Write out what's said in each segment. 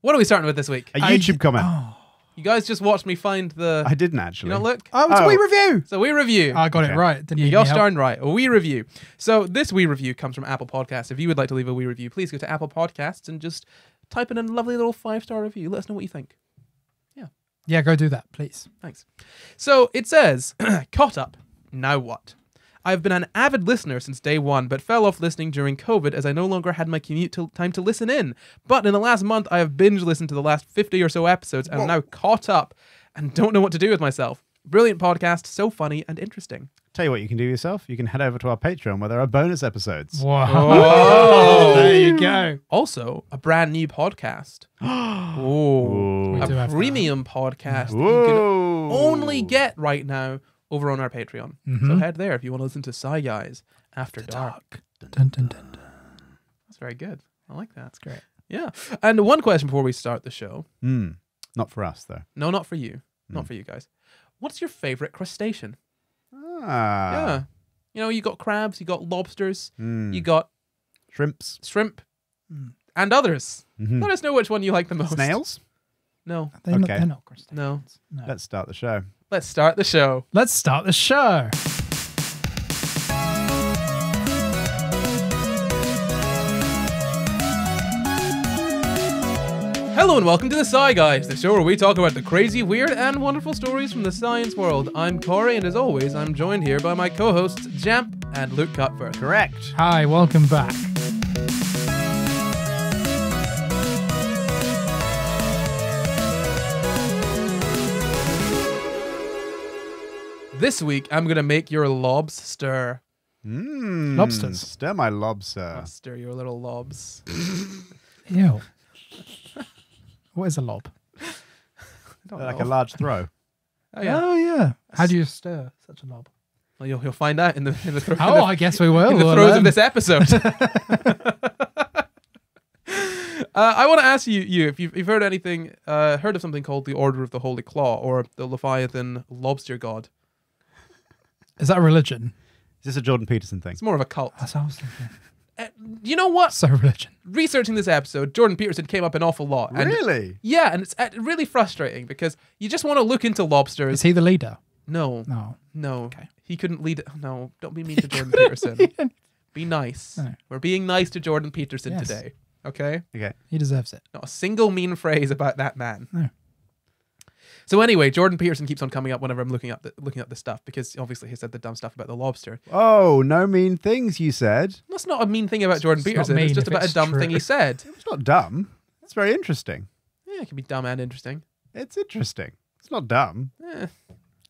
What are we starting with this week? A YouTube comment. Oh, You guys just watched me find the. I didn't you actually. not look? oh it's a Oh. wee review. So we review. I got Okay. it right. Didn't You need gosh any darn right. A wee review. So this wee review comes from Apple Podcasts. If you would like to leave a wee review, please go to Apple Podcasts and just type in a lovely little five star review. Let us know what you think. Yeah. Yeah, go do that, please. Thanks. So it says, caught up. Now what? I've been an avid listener since day one, but fell off listening during COVID as I no longer had my commute to- time to listen in. But in the last month, I have binge listened to the last 50 or so episodes and am now caught up and don't know what to do with myself. Brilliant podcast, so funny and interesting. Tell you what you can do yourself. You can head over to our Patreon where there are bonus episodes. Wow. Oh. there you go. Also, a brand new podcast. oh, Ooh. We a have that. premium podcast that you can only get right now over on our Patreon. So Mhm. head there if you want to listen to Sci Guys After Dark. Dun, dun, dun, dun. That's very good. I like that. That's great. Yeah. And one question before we start the show. Hmm. Not for us though. No, not for you. Not Mm. for you guys. What's your favorite crustacean? Ah. yeah. You know, you got crabs, you got lobsters, Hmm. you got Shrimps. shrimp, Mm. and others. Mhm. Let us know which one you like the most. Snails. No. They're, not, Okay. they're not crustaceans. No. No. Let's start the show. Let's start the show. Let's start the show. Hello and welcome to the Sci Guys, the show where we talk about the crazy, weird, and wonderful stories from the science world. I'm Corry, and as always, I'm joined here by my co-hosts Jamp and Luke Cutforth. Correct. Hi, welcome back. This week, I'm gonna make your lobster. stir. Mm. Lobsters. Stir my lobster. Stir your little lobs. Ew. what is a lob? Like know. a large throw. Oh yeah. Oh, yeah. How do you stir such a lob? Well, you'll, you'll find out in the in the, thro- in Oh, the, I guess we will. in the We'll throes learn. of this episode. Uh, I want to ask you, you if you've, you've heard anything, uh, heard of something called the Order of the Holy Claw or the Leviathan Lobster God. Is that a religion? Is this a Jordan Peterson thing? It's more of a cult. That's what I was thinking. Uh, you know what? So religion. Researching this episode, Jordan Peterson came up an awful lot. And Really? Yeah, and it's uh, really frustrating because you just want to look into lobsters. Is he the leader? no, No. no, Okay. he couldn't lead. No, don't be mean to Jordan Peterson. Be nice. No. We're being nice to Jordan Peterson Yes. today. Okay. Okay. He deserves it. Not a single mean phrase about that man. No. So anyway, Jordan Peterson keeps on coming up whenever I'm looking up the, looking up this stuff because obviously he said the dumb stuff about the lobster. Oh, no mean things, you said. That's not a mean thing about Jordan It's Peterson. It's just if about a it's dumb thing he said. It's not dumb. It's very interesting. Yeah, it can be dumb and interesting. It's interesting. It's not dumb. Eh.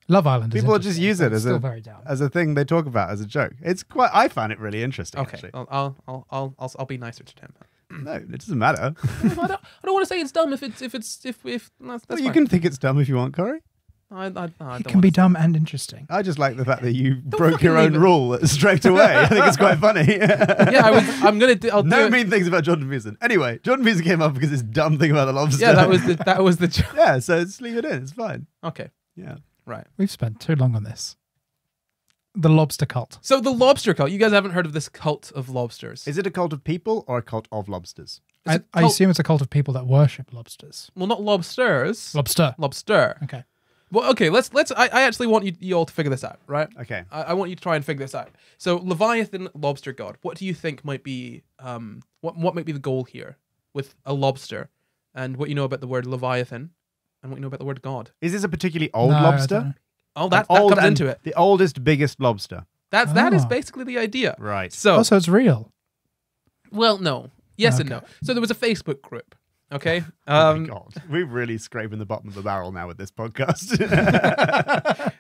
Love Island. is People just use it as a- very dumb. As a thing they talk about as a joke. It's quite. I find it really interesting. Okay, Actually. I'll, I'll I'll I'll I'll I'll be nicer to him. No, it doesn't matter. I don't I don't want to say it's dumb if it's if it's if if that's, Well, you fine. can think it's dumb if you want, Corry. I, I, no, I It don't can be wanna dumb and interesting. I just like the fact that you broke your own rule straight away. I think it's quite funny. Yeah, I was. I'm gonna. Do, I'll do no it. mean things about Jordan Peterson. Anyway, Jordan Peterson came up because this dumb thing about the lobster. Yeah, that was the that was the. jo- yeah, so just leave it in. It's fine. Okay, Yeah. right. We've spent too long on this. The lobster cult. So the lobster cult. You guys haven't heard of this cult of lobsters? Is it a cult of people or a cult of lobsters? It's I, a I cult- assume it's a cult of people that worship lobsters. well, not lobsters. Lobster. lobster. Okay. Well, okay. Let's let's. I, I actually want you, you all to figure this out, right? Okay. I, I want you to try and figure this out. So Leviathan lobster god. What do you think might be um what what might be the goal here with a lobster, and what you know about the word Leviathan, and what you know about the word god? Is this a particularly old No, I lobster? don't know. Oh, that, An that old comes into it. The oldest, biggest lobster. That's that is Ah. basically the idea. Right. So Oh, so it's real. well, no, yes and no. So there was a Facebook group. Okay. oh Um, my god. We're really scraping the bottom of the barrel now with this podcast.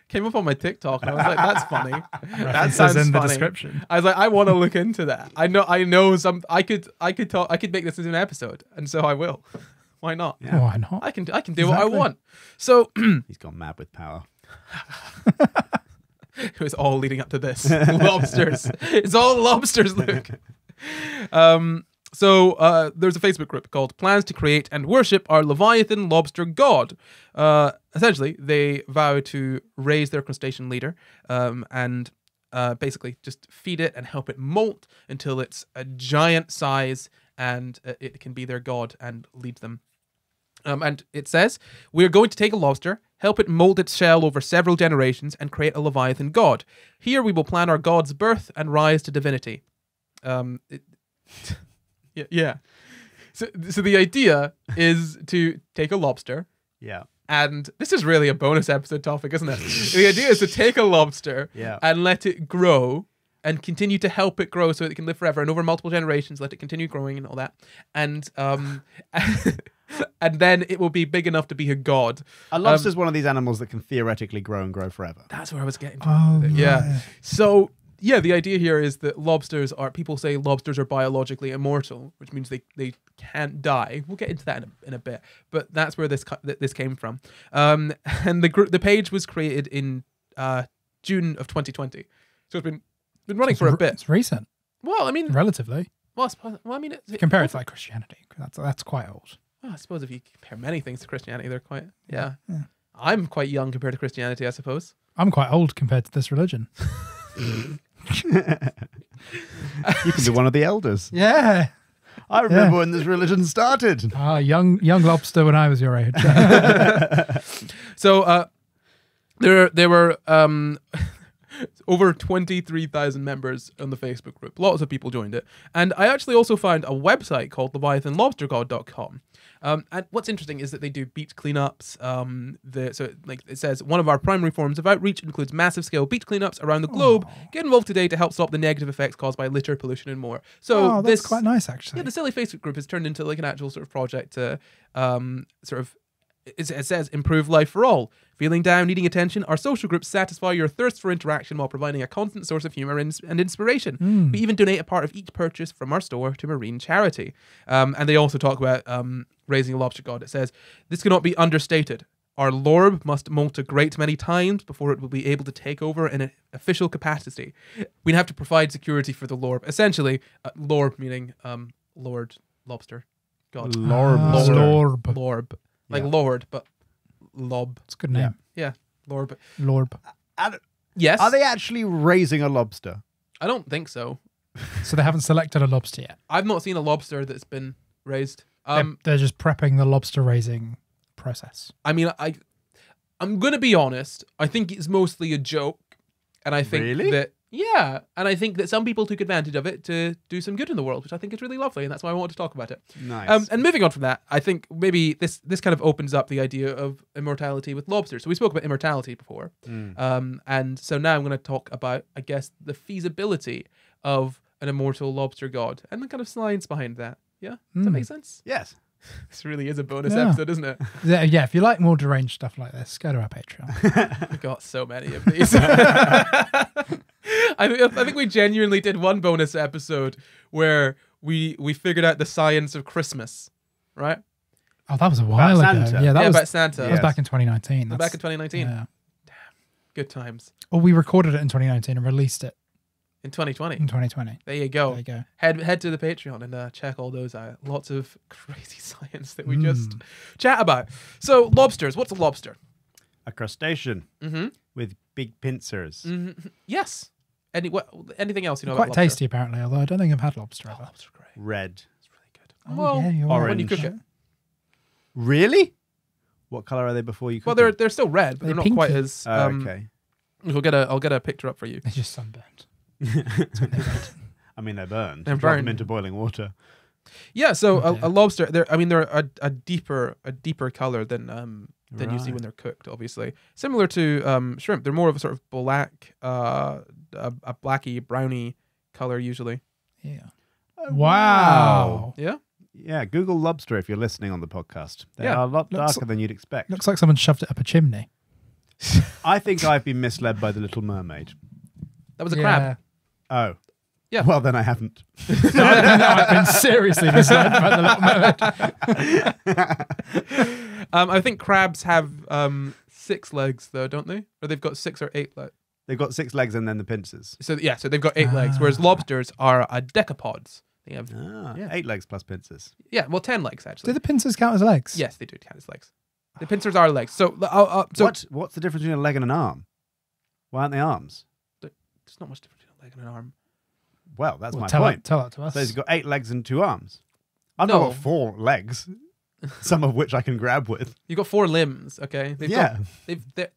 came up on my TikTok and I was like, that's funny. that References sounds in the funny. description. I was like, I want to look into that. I know, I know some. I could, I could talk. I could make this into an episode, and so I will. Why not? Yeah. Why not? I can, I can do what I Exactly. want. So He's gone mad with power. it was all leading up to this. lobsters. It's all lobsters, Luke. Um. So uh, there's a Facebook group called "Plans to Create and Worship Our Leviathan Lobster God." Uh, essentially, they vow to raise their crustacean leader um, and uh, basically just feed it and help it molt until it's a giant size and uh, it can be their god and lead them Um, and it says, We are going to take a lobster, help it molt its shell over several generations, and create a Leviathan god. Here we will plan our god's birth and rise to divinity. Um, it, yeah, yeah. So, so the idea is to take a lobster, Yeah. and this is really a bonus episode topic, isn't it? the idea is to take a lobster Yeah. and let it grow and continue to help it grow so it can live forever and over multiple generations let it continue growing and all that and um and then it will be big enough to be a god A lobster's one of these animals that can theoretically grow and grow forever. that's where i was getting to Oh, yeah right. so yeah the idea here is that lobsters are people say lobsters are biologically immortal which means they they can't die we'll get into that in a, in a bit but that's where this cu- this came from um and the group the page was created in uh june of 2020 so it's been been running It's for a re- bit It's recent, well i mean relatively. well, I suppose, well i mean it's, Compare it to like Christianity. 'cause That's that's quite old. Well, i suppose if you compare many things to christianity they're quite yeah. Yeah. i'm quite young compared to christianity i suppose I'm quite old compared to this religion. You can be one of the elders. Yeah. I remember when this religion started. Ah, young young lobster when I was your age. So uh, there there were um, over twenty three thousand members on the Facebook group. Lots of people joined it, and I actually also found a website called LeviathanLobsterGod.com. Um, and what's interesting is that they do beach cleanups. Um, the, so like it says, one of our primary forms of outreach includes massive scale beach cleanups around the globe. Get involved today to help stop the negative effects caused by litter, pollution, and more. So oh, that's this quite nice actually. yeah, the silly Facebook group has turned into like an actual sort of project to um, sort of it, it says improve life for all. Feeling down, needing attention, our social groups satisfy your thirst for interaction while providing a constant source of humor and, and inspiration. Hmm. We even donate a part of each purchase from our store to marine charity. Um, and they also talk about um, raising a lobster god. It says this cannot be understated. Our lorb must molt a great many times before it will be able to take over in an official capacity. We have to provide security for the lorb. Essentially, uh, lorb meaning um, Lord Lobster God. Lorb. Ah, Lobster. Lorb. Lorb. Like Yeah. Lord, but lob. It's a good name. Yeah, Lorb. Lorb. And Yes. Are they actually raising a lobster? I don't think so. So they haven't selected a lobster yet. I've not seen a lobster that's been raised. They're- Um, they're, just prepping the lobster raising process. I mean, I, I'm gonna be honest. I think it's mostly a joke, and I think Really? that yeah, and I think that some people took advantage of it to do some good in the world, which I think is really lovely, and that's why I wanted to talk about it. Nice. Um, and moving on from that, I think maybe this this kind of opens up the idea of immortality with lobsters. So we spoke about immortality before, Mm. um, and so now I'm going to talk about, I guess, the feasibility of an immortal lobster god and the kind of science behind that. Yeah, does that Mm. make sense? yes. This really is a bonus Yeah. episode, isn't it? Yeah, yeah, if you like more deranged stuff like this, go to our Patreon. We've got so many of these. I, think, I think we genuinely did one bonus episode where we we figured out the science of Christmas, right? Oh, that was a while ago. Santa. Yeah, that yeah, was, about Santa. that was Yes. back in 2019. Back in 2019. Yeah. Good times. Or we recorded it in 2019 and released it In 2020. in 2020. There you go. There you go. Head head to the Patreon and uh, check all those out. Lots of crazy science that we Mm. just chat about. So lobsters. What's a lobster? A crustacean Mm-hmm. with big pincers. hmm Yes. Any what? Anything else you know? Quite about lobster? tasty, apparently, although I don't think I've had lobster Oh, ever. lobster great. Red. It's really good. Oh, well, yeah, you're orange. when you cook it. Really? What color are they before you cook Well, they're them? they're still red, but They're they're, not quite pinky. as. Oh, Um, okay. We'll get a I'll get a picture up for you. They're just sunburnt. I mean, they're burned. They're Drop burned. them into boiling water. Yeah. So Okay. a, a lobster. They're I mean they're a, a deeper a deeper color than um than you see when they're cooked. Obviously, similar to um shrimp. They're more of a sort of black uh a, a blacky browny color usually. Yeah. Oh, Wow. Yeah. Yeah, Google lobster if you're listening on the podcast. They Yeah. are a lot Looks- darker than you'd expect. Looks like someone shoved it up a chimney. I think I've been misled by the Little Mermaid. That was a crab. Oh. Yeah. Well, then I haven't. no, I've been seriously misled by the little mermaid. Um, I think crabs have um six legs though, don't they? Or they've got six or eight legs. They've got six legs and then the pincers. So yeah, so they've got eight legs, whereas Ah. lobsters are a decapods. They have Ah, Yeah. eight legs plus pincers. yeah, well, ten legs actually. Do the pincers count as legs? yes, they do count as legs. The pincers are legs. So uh, uh, so what? What's the difference between a leg and an arm? Why aren't they arms? there's not much difference between a leg and an arm. Well, that's Well, my tell, point. It, tell it to us. So he's got eight legs and two arms. I've No. got four legs. some of which I can grab with. You've got four limbs. Okay. They've yeah. Got, they've their,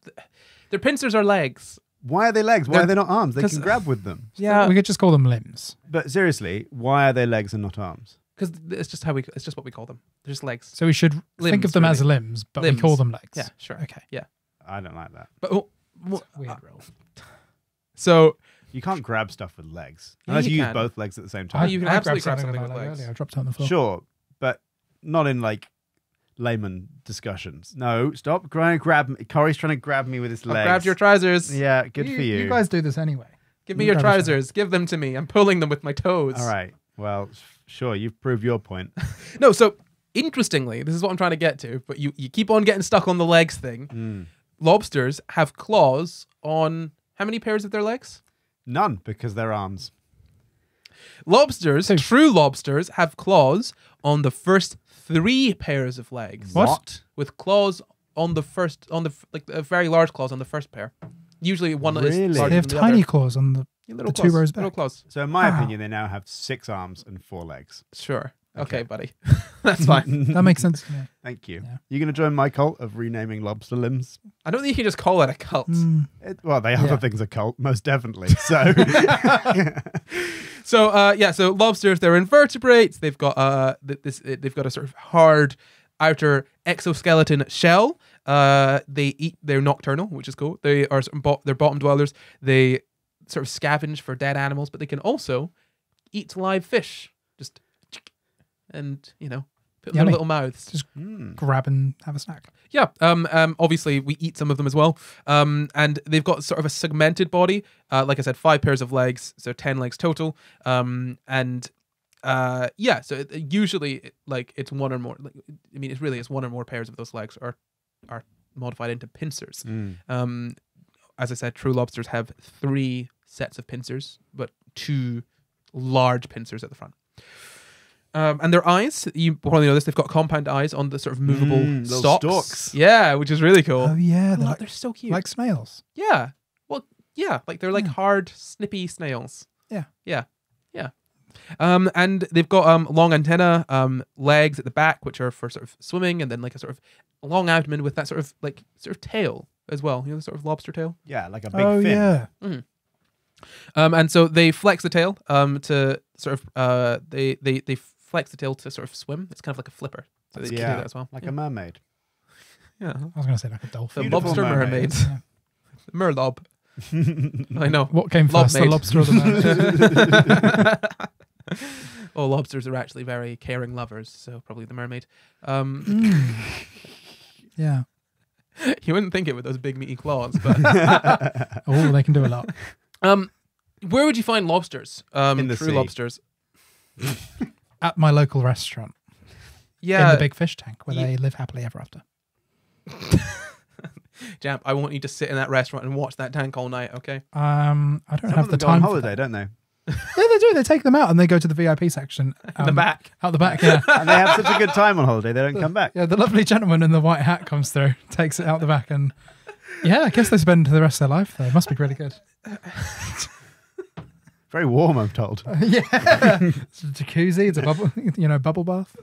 their pincers are legs. Why are they legs? Why They're- are they not arms? They can grab with them. Yeah. we could just call them limbs. But seriously, why are they legs and not arms? Because it's just how we. It's just what we call them. They're just legs. So we should think of them as limbs, but we call them legs. Yeah. Sure. Okay. Yeah. I don't like that. But oh, well, Weird uh, rule. so You can't grab stuff with legs Yeah, unless you you, use can. both legs at the same Oh, time. you can I absolutely grabbed grab something something with legs. earlier. I dropped it on the floor. Sure, but not in like layman discussions. No, stop trying to grab me. Corry's trying to grab me with his I've legs. grabbed your trousers. Yeah, good you, for you. You guys do this anyway. Give me You your grab yourself. trousers. Give them to me. I'm pulling them with my toes. All right. Well, sure, you've proved your point. No, so interestingly, this is what I'm trying to get to, but you, you keep on getting stuck on the legs thing. Mm. Lobsters have claws on how many pairs of their legs? None because they're arms. Lobsters, Two. true lobsters, have claws on the first three pairs of legs. What? With claws on the first, on the f- like uh, very large claws on the first pair. Usually one is Really? larger They have than the tiny other. claws on the. Yeah, little the two claws, rows Little claws. So in my Wow. opinion, they now have six arms and four legs. Sure. Okay, Okay. buddy. That's fine. That makes sense. to me. Thank you. Yeah. You going to join my cult of renaming lobster limbs? I don't think you can just call it a cult. Mm. It, well, they are Yeah. the things a cult, most definitely. So, So uh, yeah, so lobsters they're invertebrates. They've got uh th- this uh, they've got a sort of hard outer exoskeleton shell. Uh, they eat. They're nocturnal, which is cool. They are sort of bo- they're bottom dwellers. They sort of scavenge for dead animals, but they can also eat live fish. Just and you know put them in Yummy. their little mouths. Just Hmm. grab and have a snack. Yeah. Um. Um. Obviously, we eat some of them as well. Um. And they've got sort of a segmented body. Uh. Like I said, five pairs of legs, so ten legs total. Um. And. Uh. Yeah. So it, usually, it- like it's one or more. Like, I mean, it's really it's one or more pairs of those legs are are modified into pincers. Mm. Um. As I said, true lobsters have three sets of pincers, but two large pincers at the front. Um, and their eyes, you probably know this, they've got compound eyes on the sort of movable Mm, little stalks. stalks. Yeah, which is really cool. Oh yeah, Oh, they're like, they're so cute. like snails. yeah. Well, yeah, like they're like Yeah. hard, snippy snails. Yeah. Yeah. Yeah. Um, and they've got um long antenna, um, legs at the back, which are for sort of swimming, and then like a sort of long abdomen with that sort of like sort of tail as well. You know, the sort of lobster tail. Yeah, like a big oh fin. yeah. Um, and so they flex the tail um to sort of uh they they they flex the tail to sort of swim. It's kind of like a flipper. So they can do Yeah, that as well. Like yeah. a mermaid. yeah. I was going to say like a The dolphin. Beautiful lobster mermaid. mermaids. Yeah. Merlob. I know. What came Lob first, the lobster or the man? oh, lobsters are actually very caring lovers, so probably the mermaid. Um, Mm. Yeah. you wouldn't think it with those big meaty claws, but Oh, they can do a lot. um, where would you find lobsters? Um, In the true sea. lobsters. At my local restaurant Yeah, in the big fish tank where Ye- they live happily ever after. Jamp. I want you to sit in that restaurant and watch that tank all night. Okay. Um, I don't Some have of the them go on time. for holiday, that. don't they? Yeah, they do. They take them out and they go to the VIP section In the um, back. Out the back, yeah. And they have such a good time on holiday, they don't come back. Yeah, the lovely gentleman in the white hat comes through, takes it out the back, and yeah, I guess they spend the rest of their life there. It must be pretty good. Very warm, I'm told. yeah, it's a jacuzzi, it's a bubble, you know, bubble bath.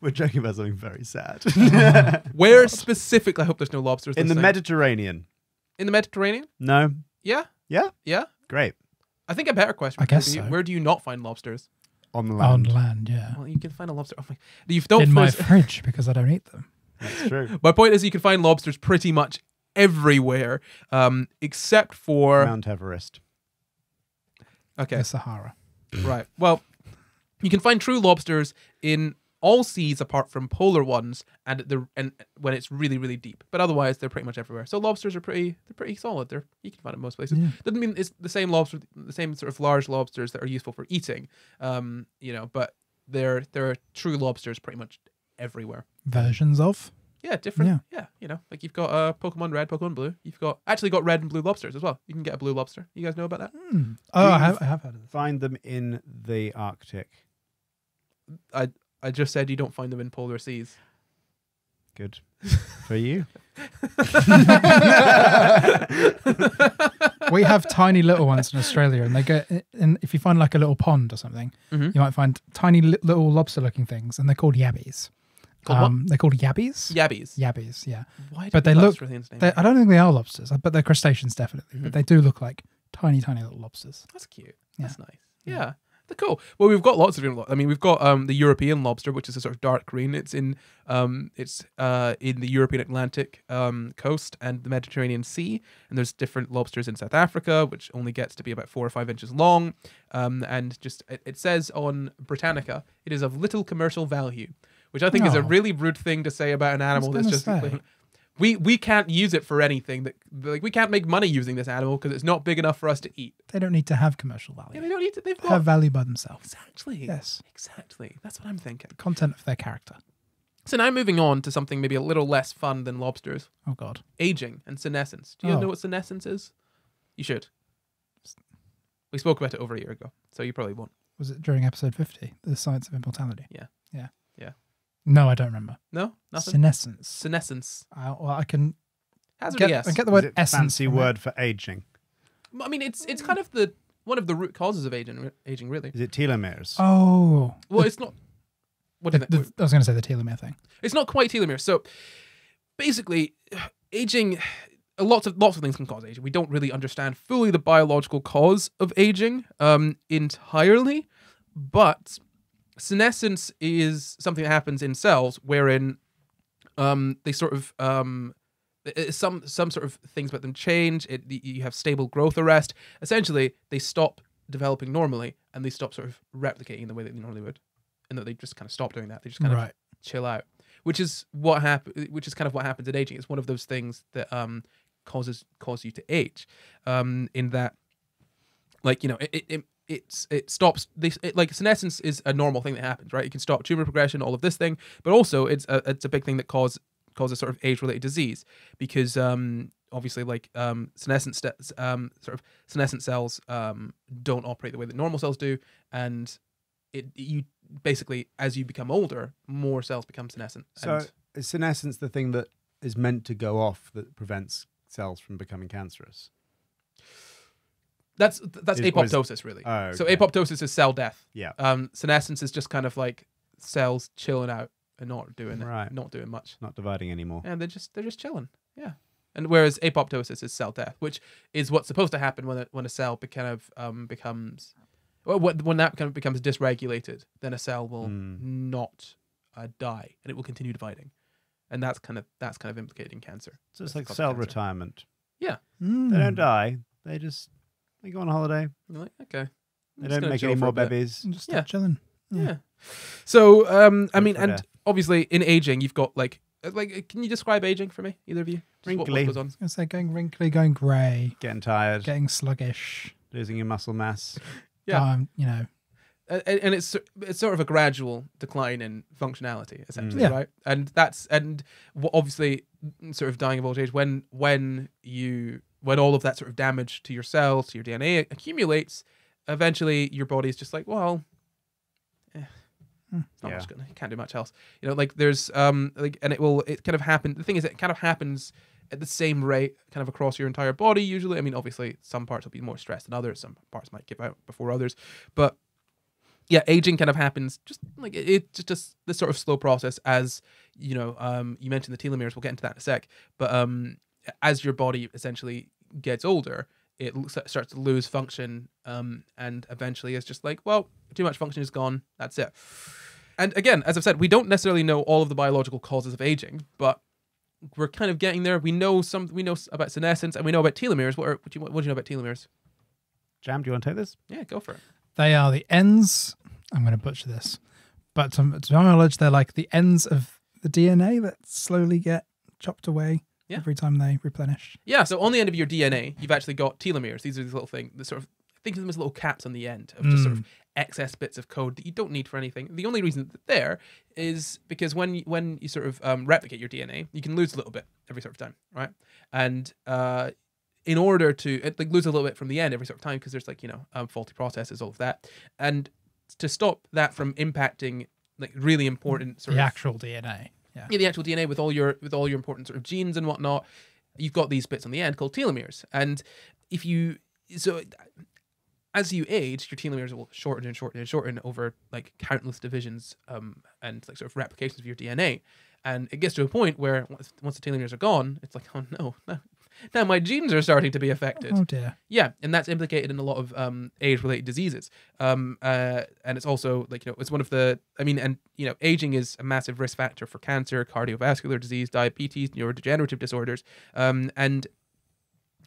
We're joking about something very sad. Oh, Where specifically? I hope there's no lobsters. In the listening. Mediterranean. in the Mediterranean. No? Yeah. Yeah? Yeah. Great. I think a better question. I would guess be, so. Where do you not find lobsters? On the On land. land, yeah. Well, you can find a lobster. Oh my! You don't. in my fridge because I don't eat them. That's true. My point is, you can find lobsters pretty much everywhere, um, except for Mount Everest. okay, The Sahara. right. Well, you can find true lobsters in all seas apart from polar ones, and the and when it's really really deep. But otherwise, they're pretty much everywhere. So lobsters are pretty they're pretty solid. They're you can find them most places. Yeah. Doesn't mean it's the same lobster, the same sort of large lobsters that are useful for eating. Um, you know, but they're there are true lobsters pretty much everywhere. Versions of. Yeah, different. Yeah. you know, like you've got uh, Pokemon Red, Pokemon Blue. You've got actually got red and blue lobsters as well. You can get a blue lobster. You guys know about that? Hmm. Oh, I have, I have heard of this. Find them in the Arctic. I I just said you don't find them in polar seas. Good for you. we have tiny little ones in Australia, and they get. And if you find like a little pond or something, Mhm. you might find tiny li- little lobster-looking things, and they're called yabbies. Called um, They're called yabbies. Yabbies. Yabbies, yeah. Why do But they look- They. I don't think they are lobsters, but they're crustaceans definitely. Mhm. But they do look like tiny, tiny little lobsters. That's cute. Yeah. That's nice. Yeah. They're cool. Well, we've got lots of different. I mean, we've got um, the European lobster, which is a sort of dark green. It's in um, it's uh, in the European Atlantic um, coast and the Mediterranean Sea. And there's different lobsters in South Africa, which only gets to be about four or five inches long. Um, and just it, it says on Britannica, it is of little commercial value, which I think is a really rude thing to say about an animal that's just. say. We, we can't use it for anything that like we can't make money using this animal because it's not big enough for us to eat. They don't need to have commercial value. Yeah, they don't need to. They've got have value by themselves. Exactly. Yes. Exactly. That's what I'm thinking. Content of their character. So now moving on to something maybe a little less fun than lobsters. Oh God. Aging and senescence. Do you Oh. know what senescence is? You should. We spoke about it over a year ago, so you probably won't. Was it during episode 50? The Science of Immortality? Yeah. Yeah. Yeah. No, I don't remember. No? Nothing? Senescence. Senescence. I, well, I can Hazard get, a guess. I get the word it a essence. fancy from it. word for aging? I mean, it's it's kind of the one of the root causes of aging, aging really. Is it telomeres? Oh. Well, the- it's not. What do the- the- I was going to say the telomere thing. It's not quite telomere. So basically, aging, lots of lots of things can cause aging. We don't really understand fully the biological cause of aging um, entirely, but senescence is something that happens in cells wherein um, they sort of um, i- some some sort of things about them change. It, you have stable growth arrest. Essentially, they stop developing normally and they stop sort of replicating in the way that they normally would, and that they just kind of stop doing that. They just kind of Right. chill out, which is what happen, which is kind of what happens in aging. It's one of those things that um causes cause you to age, um in that, like you know, it it, it it's it stops this it, like senescence is a normal thing that happens, right? It can stop tumor progression, all of this thing, but also it's a it's a big thing that cause causes sort of age related disease because um obviously like um senescent st- um sort of senescent cells um don't operate the way that normal cells do and it you basically as you become older more cells become senescent So is senescence the thing that is meant to go off that prevents cells from becoming cancerous? That's that's Is- was- apoptosis really Oh, so apoptosis is cell death Yeah. um senescence is just kind of like cells chilling out and not doing Right. not doing much Not dividing anymore. and they're just they're just chilling yeah and whereas apoptosis is cell death which is what's supposed to happen when a, when a cell be, kind of um becomes well, when when that kind of becomes dysregulated then a cell will Mm. not uh, die and it will continue dividing and that's kind of that's kind of implicating cancer So it's the like cell cancer. retirement. Mm. They don't die. They just they go on holiday. You're like okay I'm They don't make any for a more bit. babies. Just Yeah. chilling. Yeah. So, um, I mean, and death. obviously in aging, you've got like, uh, like, uh, can you describe aging for me, either of you? Just what- what Wrinkly. goes on? I was going to say going wrinkly, going grey, Getting tired, getting sluggish. losing your muscle mass. Yeah. Um, you know, and and it's it's sort of a gradual decline in functionality, essentially, Yeah. right? And that's and obviously, sort of dying of old age when when you when all of that sort of damage to your cells, to your DNA accumulates, eventually your body's just like, well, eh, Hmm. it's not Yeah. much gonna, can't do much else. You know, like there's um like and it will it kind of happen. The thing is, it kind of happens at the same rate, kind of across your entire body. Usually, I mean, obviously, some parts will be more stressed than others. Some parts might give out before others, but yeah, aging kind of happens just like it, it just just this sort of slow process as you know. Um, you mentioned the telomeres. We'll get into that in a sec. But um, as your body essentially gets older, it starts to lose function. Um, and eventually it's just like, well, too much function is gone. That's it. And again, as I've said, we don't necessarily know all of the biological causes of aging, but we're kind of getting there. We know some. We know about senescence, and we know about telomeres. What, are, what do you what do you know about telomeres? Jamp, do you want to take this? Yeah, go for it. they are the ends. I'm going to butcher this, but to, to my knowledge, they're like the ends of the DNA that slowly get chopped away Yeah. every time they replenish. Yeah, so on the end of your DNA, you've actually got telomeres. These are these little things, the sort of think of them as little caps on the end of just sort of excess bits of code that you don't need for anything. The only reason that they're there is because when you, when you sort of um, replicate your DNA, you can lose a little bit every sort of time, right? And uh, in order to it, like lose a little bit from the end every sort of time because there's like you know um, faulty processes, all of that, and to stop that from impacting like really important sort the of actual DNA. Yeah. the actual DNA with all your with all your important sort of genes and whatnot. You've got these bits on the end called telomeres, and if you so as you age, your telomeres will shorten and shorten and shorten over like countless divisions um, and like sort of replications of your DNA. And it gets to a point where once, once the telomeres are gone, it's like, oh no, no, now my genes are starting to be affected. Oh dear. Yeah, and that's implicated in a lot of um, age-related diseases. Um, uh, and it's also like you know, it's one of the. I mean, and you know, aging is a massive risk factor for cancer, cardiovascular disease, diabetes, neurodegenerative disorders. Um, and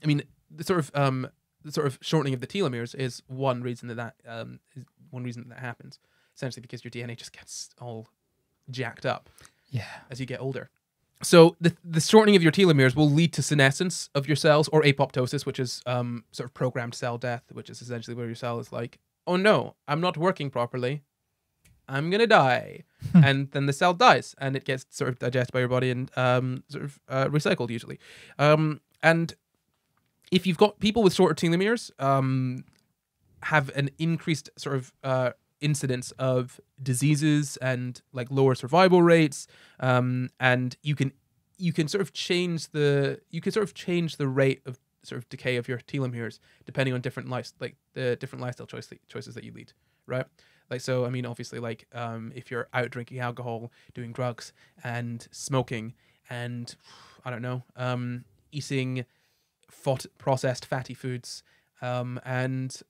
I mean, the sort of um, the sort of shortening of the telomeres is one reason that that um, is one reason that, that happens. Essentially, because your DNA just gets all jacked up Yeah. as you get older. So the the shortening of your telomeres will lead to senescence of your cells or apoptosis, which is um, sort of programmed cell death, which is essentially where your cell is like, oh no, I'm not working properly, I'm gonna die, and then the cell dies and it gets sort of digested by your body and um, sort of uh, recycled usually. Um, and if you've got people with shorter telomeres, um, have an increased sort of uh, incidence of diseases and like lower survival rates um, and you can you can sort of change the you can sort of change the rate of sort of decay of your telomeres depending on different life like the different lifestyle choice, choices that you lead right? Like so i mean obviously like um, if you're out drinking alcohol doing drugs and smoking and i don't know um, eating fat, processed fatty foods um, and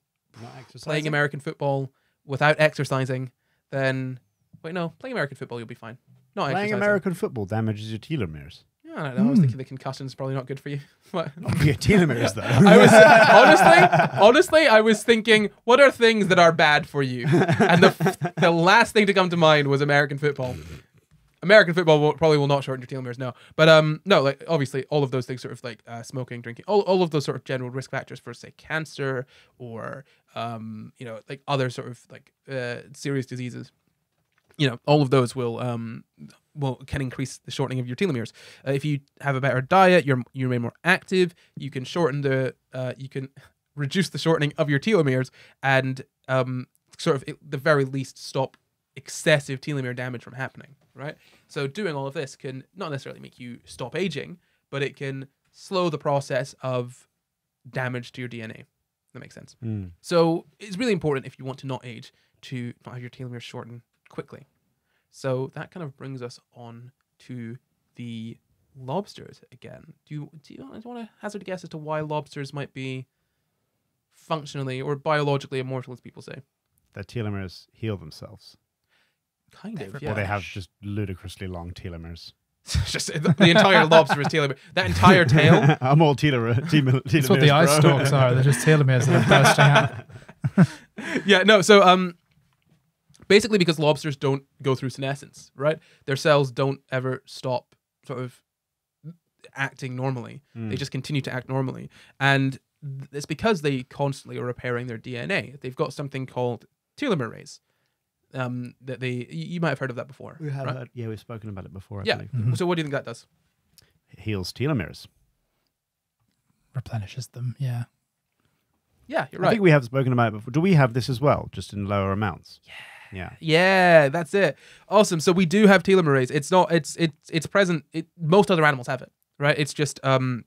playing American football without exercising, then wait no, playing American football you'll be fine. Not Playing. American football damages your telomeres. Yeah, I don't know. I was Hmm. thinking the concussion is probably not good for you. But Not your telomeres though. I was honestly, honestly, I was thinking, what are things that are bad for you? And the the last thing to come to mind was American football. American football will, probably will not shorten your telomeres, no. But um, no, like obviously all of those things, sort of like uh, smoking, drinking, all, all of those sort of general risk factors for say cancer or um, you know, like other sort of like uh, serious diseases. You know, all of those will um will can increase the shortening of your telomeres. Uh, if you have a better diet, you're you remain more active. You can shorten the uh, you can reduce the shortening of your telomeres and um sort of at the very least stop excessive telomere damage from happening. Right. So doing all of this can not necessarily make you stop aging, but it can slow the process of damage to your DNA. That makes sense. Mm. So it's really important if you want to not age to not have your telomeres shorten quickly. So that kind of brings us on to the lobsters again. Do you do you, want to hazard a guess as to why lobsters might be functionally or biologically immortal, as people say? Their telomeres heal themselves. Kind of, Favorite yeah. Or they have just ludicrously long telomeres. just the, the entire lobster is telomere. That entire tail. I'm all telomere. telomere That's what the eye bro. stalks are. They're just telomeres that are bursting out. yeah, no. So um, basically, because lobsters don't go through senescence, right? Their cells don't ever stop sort of acting normally. They Mm. just continue to act normally, and it's because they constantly are repairing their DNA. They've got something called telomerase. Um, that they you, you might have heard of that before. We have right? heard- yeah, we've spoken about it before. I Yeah. believe. Mhm. So what do you think that does? It heals telomeres. Replenishes them. Yeah. Yeah, you're right. I think we have spoken about it before. Do we have this as well, just in lower amounts? Yeah. Yeah. Yeah, that's it. Awesome. So we do have telomerase. It's not. It's it's it's present. It, most other animals have it, right? It's just um,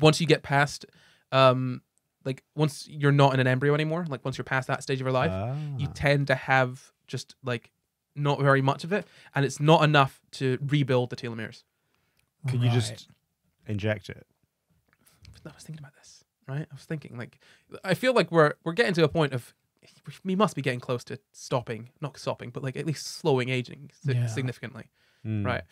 once you get past um, like once you're not in an embryo anymore, like once you're past that stage of your life, you Ah. tend to have just like not very much of it, and it's not enough to rebuild the telomeres. Can you just inject it? I was thinking about this, right? I was thinking like I feel like we're we're getting to a point of we must be getting close to stopping, not stopping, but like at least slowing aging Yeah. significantly. Mm. right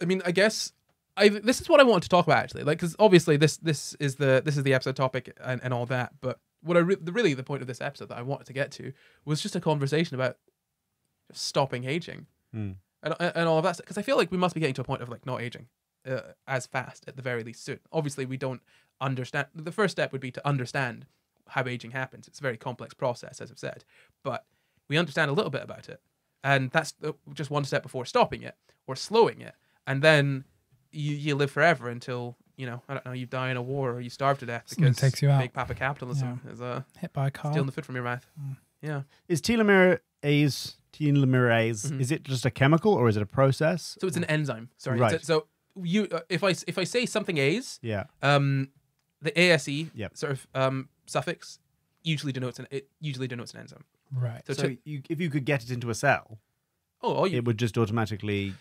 i mean i guess i this is what i wanted to talk about actually. Like because obviously this this is the this is the episode topic and, and all that but what i re- the, really the point of this episode that i wanted to get to was just a conversation about stopping aging. Mm. and, and all of that because i feel like we must be getting to a point of like not aging uh, as fast at the very least soon. Obviously we don't understand the first step would be to understand how aging happens. It's a very complex process as i've said but we understand a little bit about it. And that's uh, just one step before stopping it or slowing it. And then you, you live forever until you know i don't know you die in a war or you starve to death Someone because takes you out. big papa capitalism is uh, Hit by a car. stealing the food from your mouth Mm. yeah Is telomere A's telomerase, Mhm. is it just a chemical or is it a process? So it's an enzyme. Sorry. Right. So, so you, uh, if I s- if I say something A's, Yeah. um, the ASE Yep. sort of um suffix usually denotes an it usually denotes an enzyme. Right. So, So to, you, if you could get it into a cell, oh, all you, it would just automatically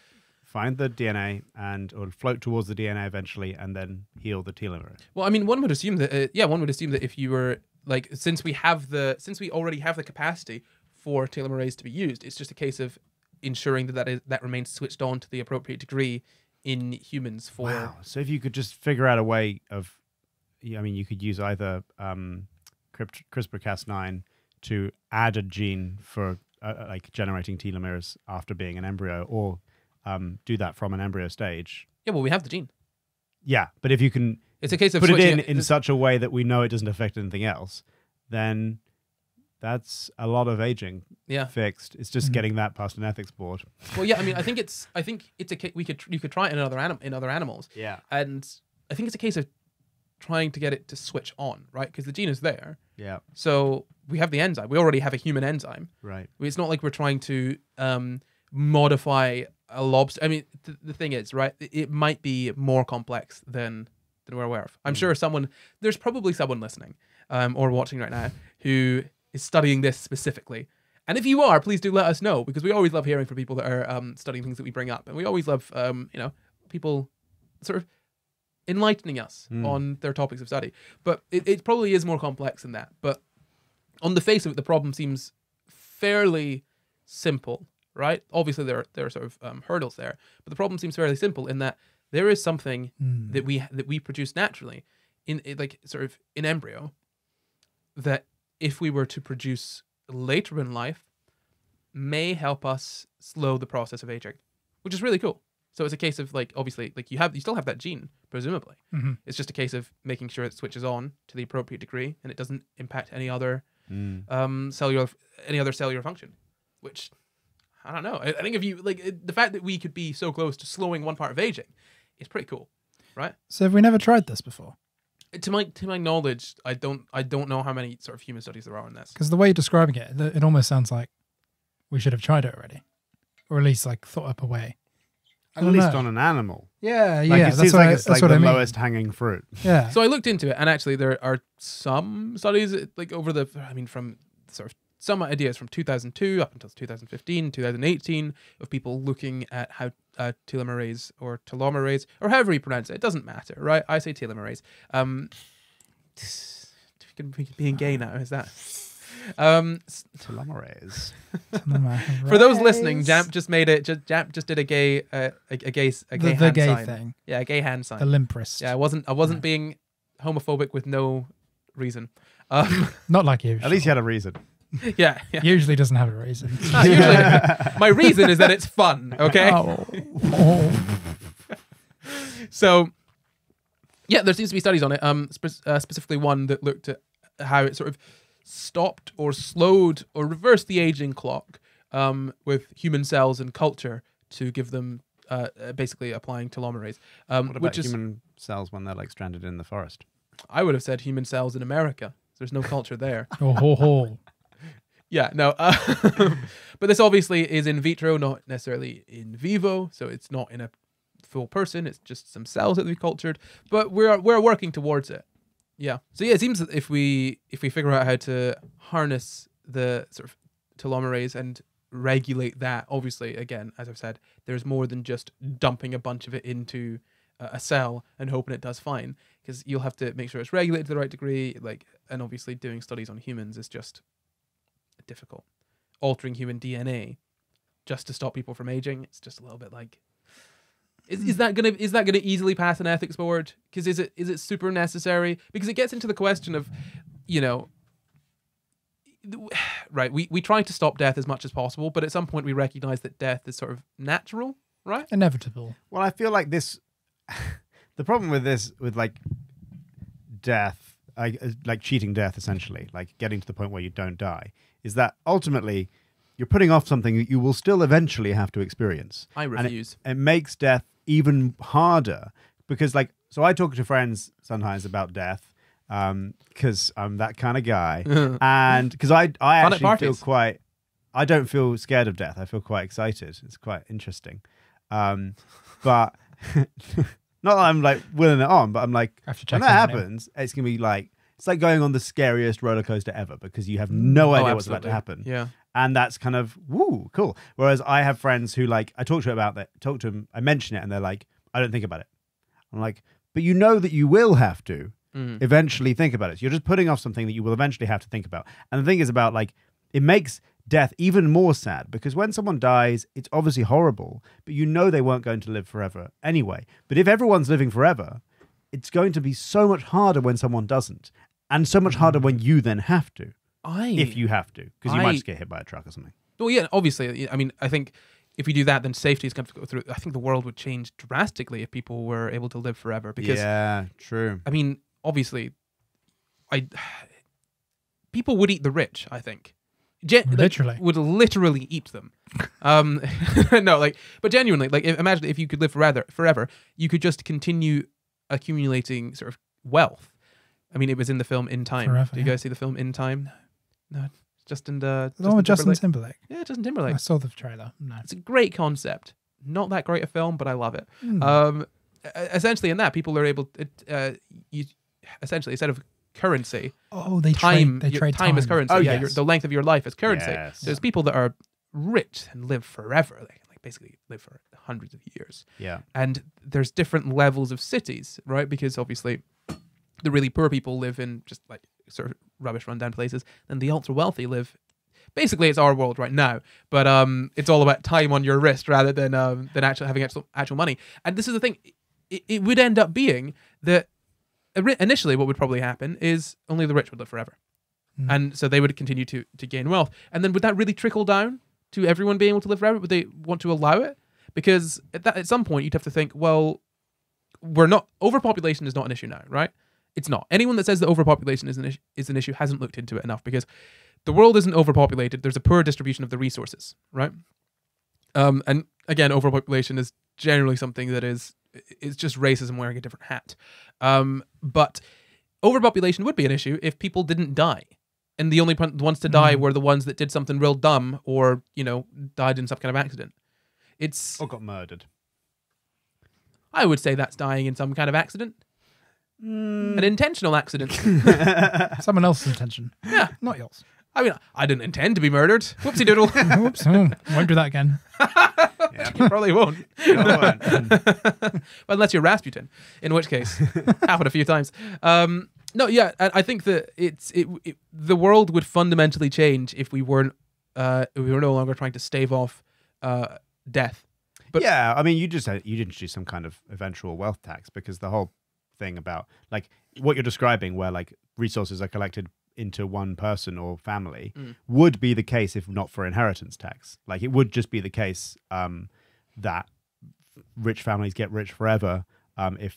find the DNA and or float towards the DNA eventually, and then heal the telomere. Well, I mean, one would assume that uh, yeah, one would assume that if you were like since we have the since we already have the capacity for telomerase to be used, it's just a case of ensuring that that, is, that remains switched on to the appropriate degree in humans for Wow. So if you could just figure out a way of, I mean, you could use either um, CRISPR-Cas9 to add a gene for uh, like generating telomeres after being an embryo, or um, do that from an embryo stage. yeah. Well, we have the gene. Yeah, but if you can It's a case of put it switching in in such a way that we know it doesn't affect anything else, then that's a lot of aging yeah. fixed. It's just Mhm. getting that past an ethics board. Well, yeah. I mean, I think it's I think it's a ca- we could you could try it in other anim- in other animals, Yeah. and I think it's a case of trying to get it to switch on, right? Because the gene is there, Yeah. so we have the enzyme. We already have a human enzyme. Right. It's not like we're trying to um, modify a lobster. I mean, th- the thing is, right? it- might be more complex than than we're aware of. I'm Mm. sure someone there's probably someone listening um, or watching right now who is studying this specifically. And if you are, please do let us know because we always love hearing from people that are um, studying things that we bring up, and we always love, um, you know, people sort of enlightening us Mm. on their topics of study. But it, it probably is more complex than that. But on the face of it, the problem seems fairly simple, right? Obviously, there are, there are sort of um, hurdles there, but the problem seems fairly simple in that there is something Mm. that we that we produce naturally in in, like sort of in embryo that if we were to produce later in life may help us slow the process of aging which is really cool so it's a case of like obviously like you have you still have that gene presumably Mhm. it's just a case of making sure it switches on to the appropriate degree and it doesn't impact any other Mm. um cellular any other cellular function which i don't know i, I think if you like it, the fact that we could be so close to slowing one part of aging is pretty cool right So have we never tried this before? to my to my knowledge i don't i don't know how many sort of human studies there are on this Because the way you're describing it, it it almost sounds like we should have tried it already, or at least like thought up a way. At least know. on an animal. Yeah, Like yeah. it that's seems what like I, it's like the I mean. lowest hanging fruit. Yeah. so i looked into it and actually there are some studies like over the i mean from sort of some ideas from 2002 up until 2015 2018 of people looking at how uh, telomerase or telomerase or however you pronounce it it doesn't matter right i say telomerase um being gay now is that um s- Telomerase. for those listening jamp just made it just jamp just did a gay uh, a, a gay a gay the, the hand gay sign. thing, yeah a gay hand sign the limp. Yeah, I wasn't. I wasn't Right. being homophobic with no reason. Um, Not like you. At least you had a reason. yeah, yeah. Usually doesn't have a reason. Ah, usually, my reason is that it's fun. Okay, Oh. Oh. so yeah, there seems to be studies on it. Um, spe- uh, specifically one that looked at how it sort of stopped or slowed or reversed the aging clock um, with human cells and culture to give them uh, uh, basically applying telomerase. Um, What about which is human cells when they're like stranded in the forest? I would have said human cells in America. There's no culture there. Oh, ho, ho. Yeah, no. Uh, but this obviously is in vitro, not necessarily in vivo. So it's not in a full person. It's just some cells that we cultured. But we're we're working towards it. Yeah. So yeah, it seems that if we if we figure out how to harness the sort of telomerase and regulate that, obviously, again, as I've said, there's more than just dumping a bunch of it into a a cell and hoping it does fine. Because you'll have to make sure it's regulated to the right degree. Like, and obviously, doing studies on humans is just difficult. Altering human DNA just to stop people from aging, it's just a little bit like is, is that gonna is that gonna easily pass an ethics board? Because is it is it super necessary? Because it gets into the question of, you know, right? We we try to stop death as much as possible, but at some point we recognize that death is sort of natural, right? Inevitable. Well, I feel like this. the problem with this, with like death, like uh, like cheating death, essentially, like getting to the point where you don't die, is that ultimately you're putting off something that you will still eventually have to experience. I And refuse. It makes death even harder because, like, so I talk to friends sometimes about death because I'm that kind of guy, and because I I actually feel quite I don't feel scared of death. I feel quite excited. It's quite interesting. Um, but not that I'm like willing it on, but I'm like, I have to check when that happens, it's gonna be like it's like going on the scariest roller coaster ever because you have no Oh, idea what's about to happen, Yeah. and that's kind of woo cool. Whereas I have friends who like I talk to about that, talk to them, I mention it, and they're like, I don't think about it. I'm like, but you know that you will have to Mm. eventually think about it. You're just putting off something that you will eventually have to think about. And the thing is about like it makes death even more sad because when someone dies, it's obviously horrible, but you know they weren't going to live forever anyway. But if everyone's living forever, it's going to be so much harder when someone doesn't, and so much harder when you then have to, I if you have to, because you I- might just get hit by a truck or something. Well, yeah, obviously. I mean, I think if you do that, then safety is going to go through. I think the world would change drastically if people were able to live forever. Because yeah, true. I mean, obviously, I people would eat the rich. I think, Gen- like, Literally. would literally eat them. Um, no, like, but genuinely, like, if, imagine if you could live forever. Forever, you could just continue accumulating sort of wealth. I mean, it was in the film In Time. Forever, Did you yeah. guys see the film In Time? No, Justin. Uh, The one with Justin Timberlake. Timberlake. Yeah, Justin Timberlake. I saw the trailer. No. It's a great concept. Not that great a film, but I love it. Hmm. Um, essentially, in that, people are able. It, uh, you essentially instead of currency, oh, they time. trade. They your- trade time, is currency. Oh, yeah, yes. your, the length of your life is currency. Yes. So there's people that are rich and live forever. They can like basically live for hundreds of years. Yeah. And there's different levels of cities, right? Because obviously, the really poor people live in just like sort of rubbish rundown places, and the ultra wealthy live. Basically, it's our world right now, but um, it's all about time on your wrist rather than um, than actually having actual actual money. And this is the thing; it, it would end up being that initially, what would probably happen is only the rich would live forever, Mm. and so they would continue to to gain wealth. And then would that really trickle down to everyone being able to live forever? Would they want to allow it? Because at that at some point, you'd have to think, well, we're not overpopulation is not an issue now, right? It's not. Anyone that says that overpopulation is an issue, is an issue hasn't looked into it enough because the world isn't overpopulated. There's a poor distribution of the resources, right? Um, and again, overpopulation is generally something that is it's just racism wearing a different hat. Um, but overpopulation would be an issue if people didn't die, and the only ones to die Mm. were the ones that did something real dumb or you know died in some kind of accident. It's Or got murdered. I would say that's dying in some kind of accident, Mm. an intentional accident. Someone else's intention. yeah, Not yours. I mean, I didn't intend to be murdered. Whoopsie doodle. Oops. oh, won't do that again. Yeah. you probably won't. And- Well, unless you're Rasputin, in which case happened a few times. Um, no, yeah, I, I think that it's it, it. The world would fundamentally change if we weren't. Uh, if we were no longer trying to stave off uh, death. But- yeah, I mean, you just said you'd introduce some kind of eventual wealth tax because the whole thing about like what you're describing, where like resources are collected into one person or family, Mm. would be the case if not for inheritance tax. Like it would just be the case um, that rich families get rich forever. Um, if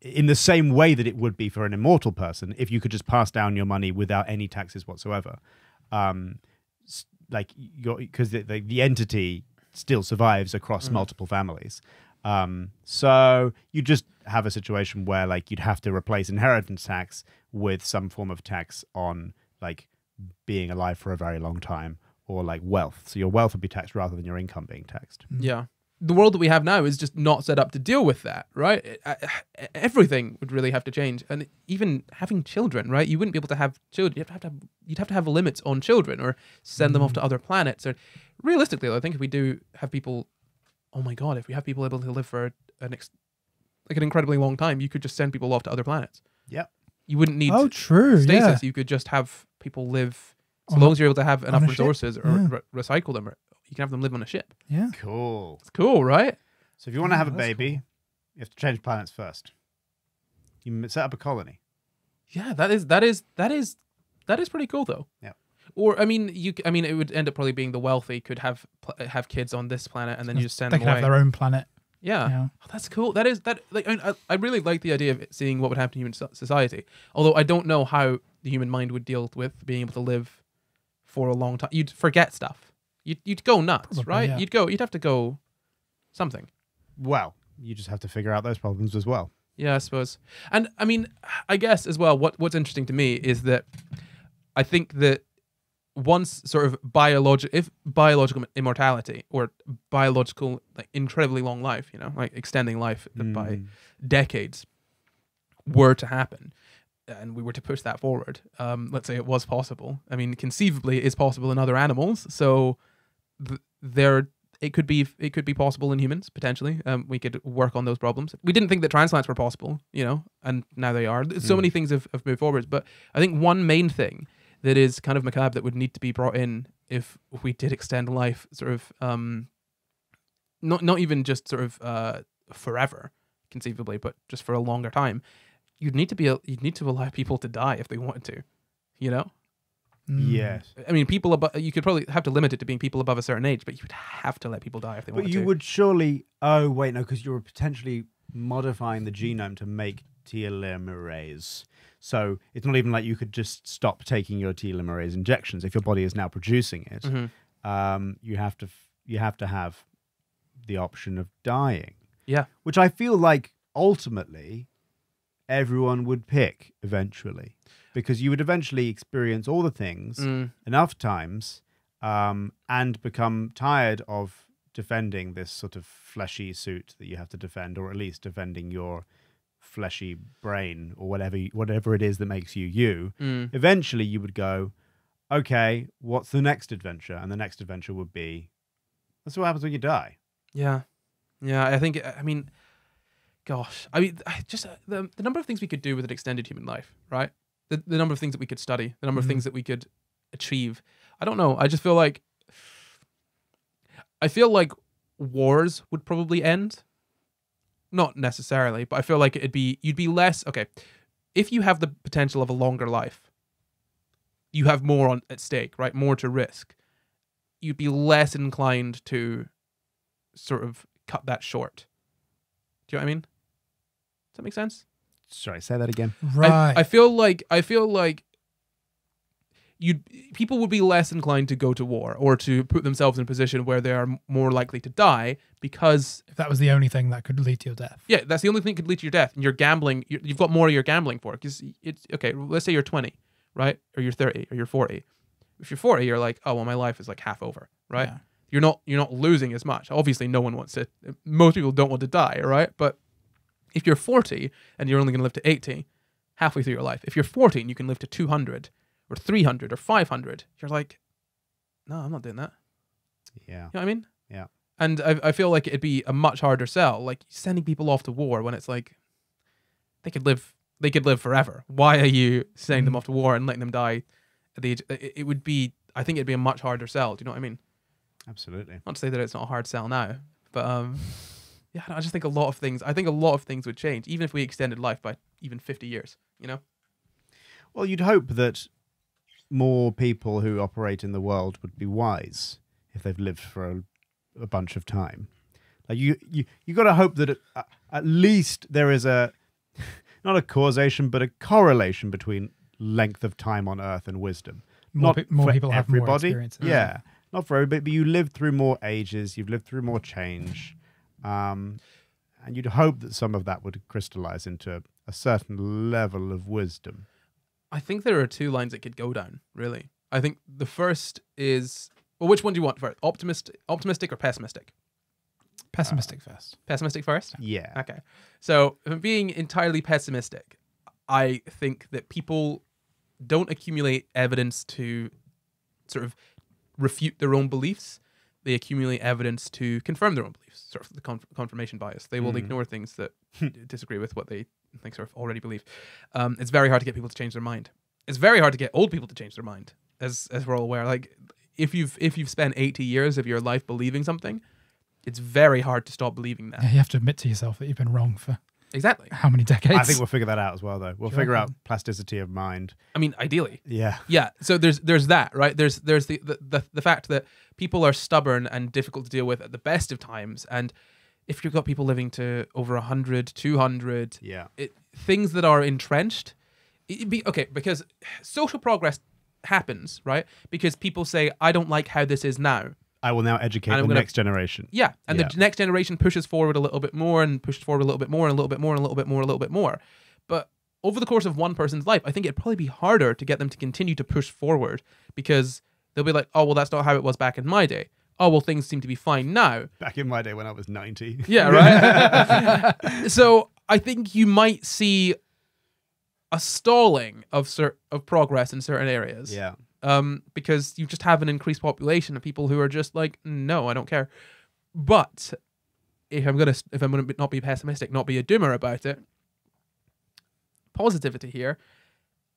in the same way that it would be for an immortal person, if you could just pass down your money without any taxes whatsoever. Um, like because the, the the entity still survives across Mhm. multiple families. Um, so you just have a situation where like you'd have to replace inheritance tax with some form of tax on like being alive for a very long time or like wealth. So your wealth would be taxed rather than your income being taxed. Yeah. The world that we have now is just not set up to deal with that, right? It- I- I- Everything would really have to change, and even having children, right? You wouldn't be able to have children. You have to have, you'd have to have limits on children, or send them off to other planets. Or realistically, I think if we do have people, oh my god, if we have people able to live for an ex- like an incredibly long time, you could just send people off to other planets. Yep. You wouldn't need Oh, true. stasis. Yeah. You could just have people live as On long a- as you're able to have enough a ship, resources or yeah. re- recycle them. Or you can have them live on a ship. Yeah. Cool. It's cool, right? So if you want to have a baby, cool. you have to change planets first. You set up a colony. Yeah, that is that is that is that is pretty cool though. Yeah. Or I mean, you. c- I mean, it would end up probably being the wealthy could have have kids on this planet, and then you just send They them can away. have their own planet. yeah. Yeah. Oh, that's cool. That is that. Like, I, I- I really like the idea of seeing what would happen to human society. Although I don't know how the human mind would deal with being able to live for a long time. You'd forget stuff. You'd you'd go nuts, Probably, right? yeah. You'd go. You'd have to go something. Well, you just have to figure out those problems as well. Yeah, I suppose. And I mean, I guess as well, what what's interesting to me is that I think that once sort of biological if biological immortality or biological like incredibly long life you know like extending life by Mm. decades were to happen and we were to push that forward um, let's say it was possible i mean conceivably it is possible in other animals so th- there it could be it could be possible in humans potentially um, we could work on those problems we didn't think that transplants were possible you know and now they are so Mm. many things have, have moved forward but i think one main thing that is kind of macabre that would need to be brought in if we did extend life sort of um not not even just sort of uh forever conceivably but just for a longer time you'd need to be you'd need to allow people to die if they wanted to you know Mm. Yes. i mean people above you could probably have to limit it to being people above a certain age but you would have to let people die if they But wanted to. But you would surely. Oh wait, no, because you're potentially modifying the genome to make telomerase. So it's not even like you could just stop taking your telomerase injections if your body is now producing it. Mhm. Um, you have to. You have to have the option of dying. Yeah. Which I feel like ultimately everyone would pick eventually, because you would eventually experience all the things Mm, enough times um, and become tired of defending this sort of fleshy suit that you have to defend, or at least defending your fleshy brain or whatever whatever it is that makes you you. mm. Eventually, you would go, okay, what's the next adventure? And the next adventure would be that's what happens when you die. Yeah, yeah. I think. I mean, gosh. I mean, just uh, the the number of things we could do with an extended human life, right? The the number of things that we could study, the number of Mhm. things that we could achieve. I don't know. I just feel like. I feel like wars would probably end. Not necessarily, but I feel like it'd be you'd be less okay. If you have the potential of a longer life, you have more on at stake, right? More to risk. You'd be less inclined to sort of cut that short. Do you know what I mean? Does that make sense? Sorry, say that again. Right. I, I feel like I feel like you people would be less inclined to go to war or to put themselves in a position where they are more likely to die because if that was the only thing that could lead to your death. yeah, that's the only thing that could lead to your death. And you're gambling. You're, you've got more of your gambling for because it's okay. Let's say you're 20, right, or you're 30, or you're 40. If you're 40, you're like, oh well, my life is like half over, right? Yeah. you're not you're not losing as much. Obviously, no one wants to. Most people don't want to die, right? But if you're 40 and you're only going to live to 80, halfway through your life, if you're 40 and you can live to 200 or 300 or 500, you're like, no, I'm not doing that. Yeah. You know what I mean? Yeah. And I, I feel like it'd be a much harder sell, like sending people off to war when it's like they could live they could live forever. Why are you sending them Mm. off to war and letting them die at the age? It, it would be. I think it'd be a much harder sell. Do you know what I mean? Absolutely. Not to say that it's not a hard sell now, but um, yeah, I just think a lot of things. I think a lot of things would change, even if we extended life by even fifty years. You know? Well, you'd hope that more people who operate in the world would be wise if they've lived for a, a bunch of time. Like you, you, you got to hope that at, at least there is a not a causation, but a correlation between length of time on Earth and wisdom. More, not pe- more for people have more everybody. experiences. Yeah, not for everybody, but you lived through more ages. You've lived through more change, um, and you'd hope that some of that would crystallize into a certain level of wisdom. I think there are two lines it could go down. Really, I think the first is well, which one do you want first? Optimistic, optimistic, or pessimistic? Pessimistic first. Pessimistic first. Yeah. Okay. So, if I'm being entirely pessimistic, I think that people don't accumulate evidence to sort of refute their own beliefs. They accumulate evidence to confirm their own beliefs, sort of the conf- confirmation bias. They will Mm. ignore things that disagree with what they think sort of already believe. Um, it's very hard to get people to change their mind. It's very hard to get old people to change their mind, as as we're all aware. Like if you've if you've spent 80 years of your life believing something, it's very hard to stop believing that. Yeah, you have to admit to yourself that you've been wrong for Exactly. how many decades? I think we'll figure that out as well, though. We'll figure out reckon? plasticity of mind. I mean, ideally. Yeah. Yeah. So there's there's that, right? There's there's the, the the the fact that people are stubborn and difficult to deal with at the best of times and if you've got people living to over 100, 200, Yeah. it, things that are entrenched be okay because social progress happens, right? Because people say I don't like how this is now. I will now educate the gonna- next generation. Yeah, and Yeah. the next generation pushes forward a little bit more and pushes forward a little bit more and a little bit more and a little bit more a little bit more. But over the course of one person's life, I think it'd probably be harder to get them to continue to push forward because They'll be like, "Oh, well, that's not how it was back in my day." Oh, well, things seem to be fine now. Back in my day when I was 90. Yeah, right. so I think you might see a stalling of cer- of progress in certain areas. yeah. Um, because you just have an increased population of people who are just like, no, I don't care. But if I'm gonna if I'm gonna not be pessimistic, not be a doomer about it, positivity here.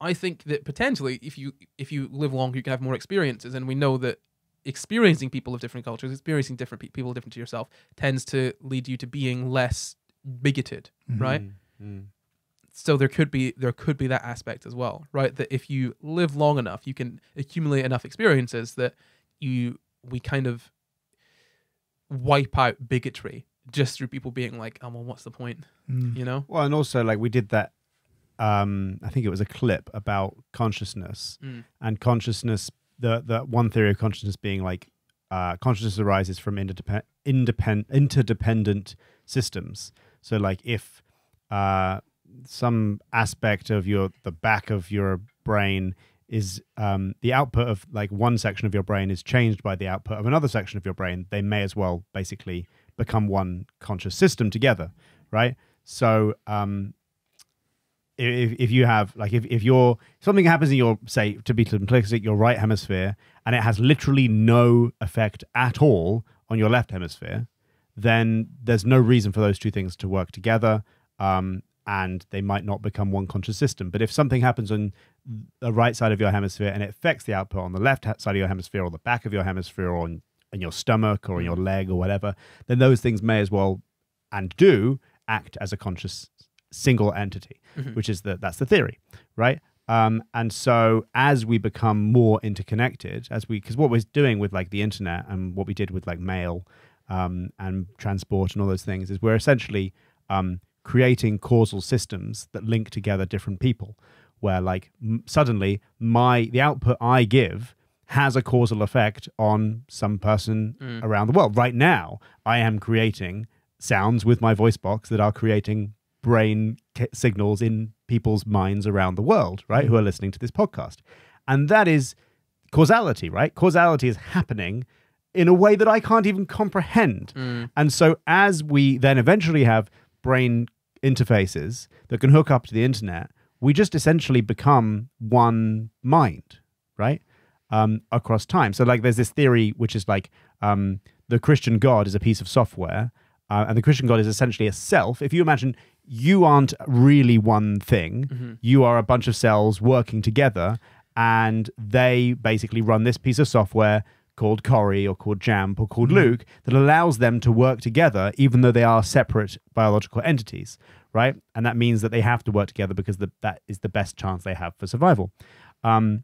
I think that potentially, if you if you live longer, you can have more experiences, and we know that experiencing people of different cultures, experiencing different pe- people different to yourself, tends to lead you to being less bigoted, right? Mm, mm. so there could be there could be that aspect as well right that if you live long enough you can accumulate enough experiences that you we kind of wipe out bigotry just through people being like oh well what's the point Mm. you know Well, and also like we did that. Um, I think it was a clip about consciousness Mm. and consciousness. The the one theory of consciousness being like uh, consciousness arises from interdependent independent interdependent systems. So like if uh, some aspect of your the back of your brain is um, the output of like one section of your brain is changed by the output of another section of your brain, they may as well basically become one conscious system together, right? So um, if if you have like if if you're something happens in your say to be simplistic your right hemisphere and it has literally no effect at all on your left hemisphere, then there's no reason for those two things to work together. Um, and they might not become one conscious system. But if something happens on the right side of your hemisphere and it affects the output on the left side of your hemisphere or the back of your hemisphere or on, in your stomach or in your leg or whatever, then those things may as well and do act as a conscious single entity, Mhm. which is the that's the theory, right? Um, and so as we become more interconnected, as we because what we're doing with like the internet and what we did with like mail um, and transport and all those things is we're essentially um, creating causal systems that link together different people where like m- suddenly my the output i give has a causal effect on some person Mm. around the world right now i am creating sounds with my voice box that are creating brain signals in people's minds around the world right who are listening to this podcast and that is causality right causality is happening in a way that i can't even comprehend Mm. and so, as we then eventually have brain interfaces that can hook up to the internet, we just essentially become one mind, right? Um, across time. So, like, there's this theory which is like um, the Christian God is a piece of software, uh, and the Christian God is essentially a self. If you imagine you aren't really one thing, Mhm. you are a bunch of cells working together, and they basically run this piece of software called Corry or called Jamp or called Luke that allows them to work together, even though they are separate biological entities, right? And that means that they have to work together because the, that is the best chance they have for survival. Um,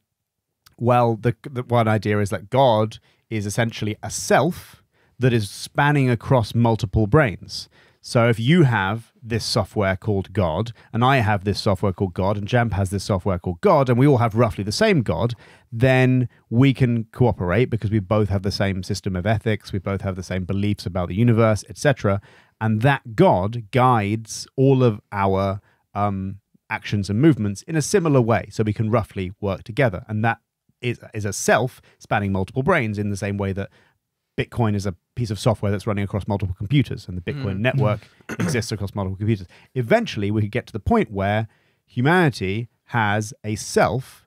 well, the, the one idea is that God is essentially a self that is spanning across multiple brains. So if you have this software called God, and I have this software called God, and Jamp has this software called God, and we all have roughly the same God, then we can cooperate because we both have the same system of ethics, we both have the same beliefs about the universe, etc. And that God guides all of our um, actions and movements in a similar way, so we can roughly work together. And that is, is a self spanning multiple brains in the same way that Bitcoin is a piece of software that's running across multiple computers, and the Bitcoin Mm. network exists across multiple computers. Eventually, we could get to the point where humanity has a self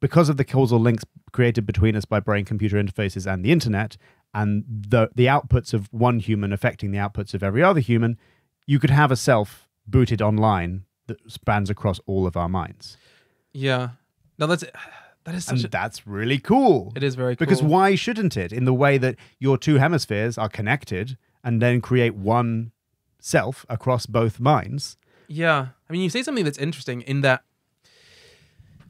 because of the causal links created between us by brain computer interfaces and the internet, and the the outputs of one human affecting the outputs of every other human. You could have a self booted online that spans across all of our minds, yeah no that's that is and a, that's really cool. it is very cool. Because why shouldn't it? In the way that your two hemispheres are connected and then create one self across both minds. Yeah. I mean, you say something that's interesting in that.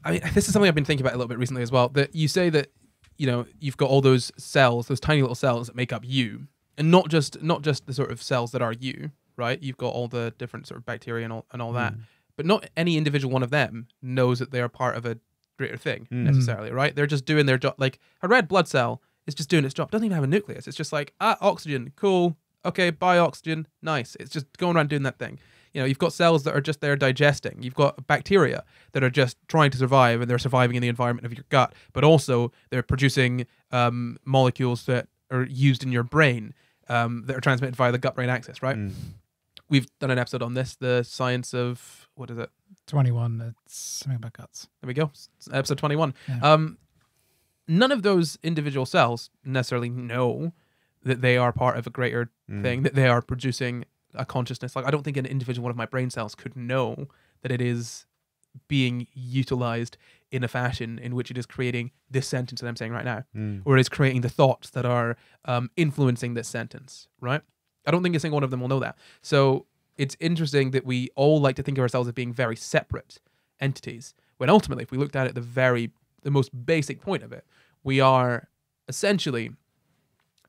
I mean, this is something I've been thinking about a little bit recently as well. That you say that, you know, you've got all those cells, those tiny little cells that make up you, and not just not just the sort of cells that are you, right? You've got all the different sort of bacteria and all and all that, mm. but not any individual one of them knows that they are part of a greater thing Mm. necessarily, right? They're just doing their job. Like a red blood cell is just doing its job. Doesn't even have a nucleus. It's just like ah, oxygen, cool. Okay, buy oxygen, nice. It's just going around doing that thing. You know, you've got cells that are just there digesting. You've got bacteria that are just trying to survive, and they're surviving in the environment of your gut. But also, they're producing um, molecules that are used in your brain um, that are transmitted via the gut-brain axis. Right? Mm. We've done an episode on this, the science of what is it? 21. It's something about guts. There we go. It's episode 21. Yeah. Um, none of those individual cells necessarily know that they are part of a greater Mm. thing, that they are producing a consciousness. Like, I don't think an individual one of my brain cells could know that it is being utilized in a fashion in which it is creating this sentence that I'm saying right now, Mm. or it is creating the thoughts that are um, influencing this sentence, right? I don't think a single one of them will know that. So it's interesting that we all like to think of ourselves as being very separate entities, when ultimately, if we looked at it, the very, the most basic point of it, we are essentially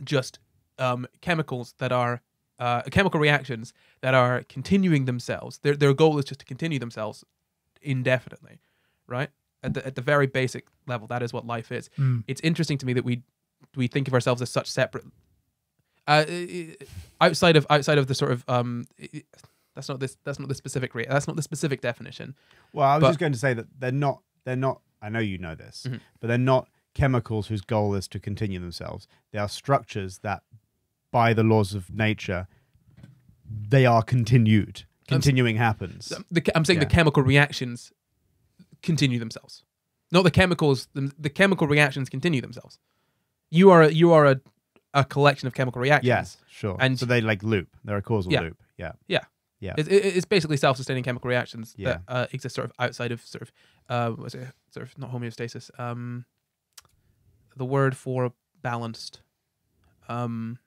just um, chemicals that are uh, chemical reactions that are continuing themselves. Their their goal is just to continue themselves indefinitely, right? At the at the very basic level, that is what life is. Mm. It's interesting to me that we we think of ourselves as such separate. Uh, outside of outside of the sort of um, that's not this that's not the specific re- that's not the specific definition. Well, I was But- just going to say that they're not. They're not. I know you know this, Mhm. but they're not chemicals whose goal is to continue themselves. They are structures that, by the laws of nature, they are continued. Continuing happens. The, I'm saying the chemical reactions continue themselves, not the chemicals. The, the chemical reactions continue themselves. You are a, you are a, a collection of chemical reactions. Yes, sure. And- so they like loop. They're a causal Yeah. loop. Yeah. Yeah. Yeah. it's basically self-sustaining chemical reactions Yeah. that uh, exist sort of outside of sort of uh, what's it sort of not homeostasis. Um, the word for balanced. Um,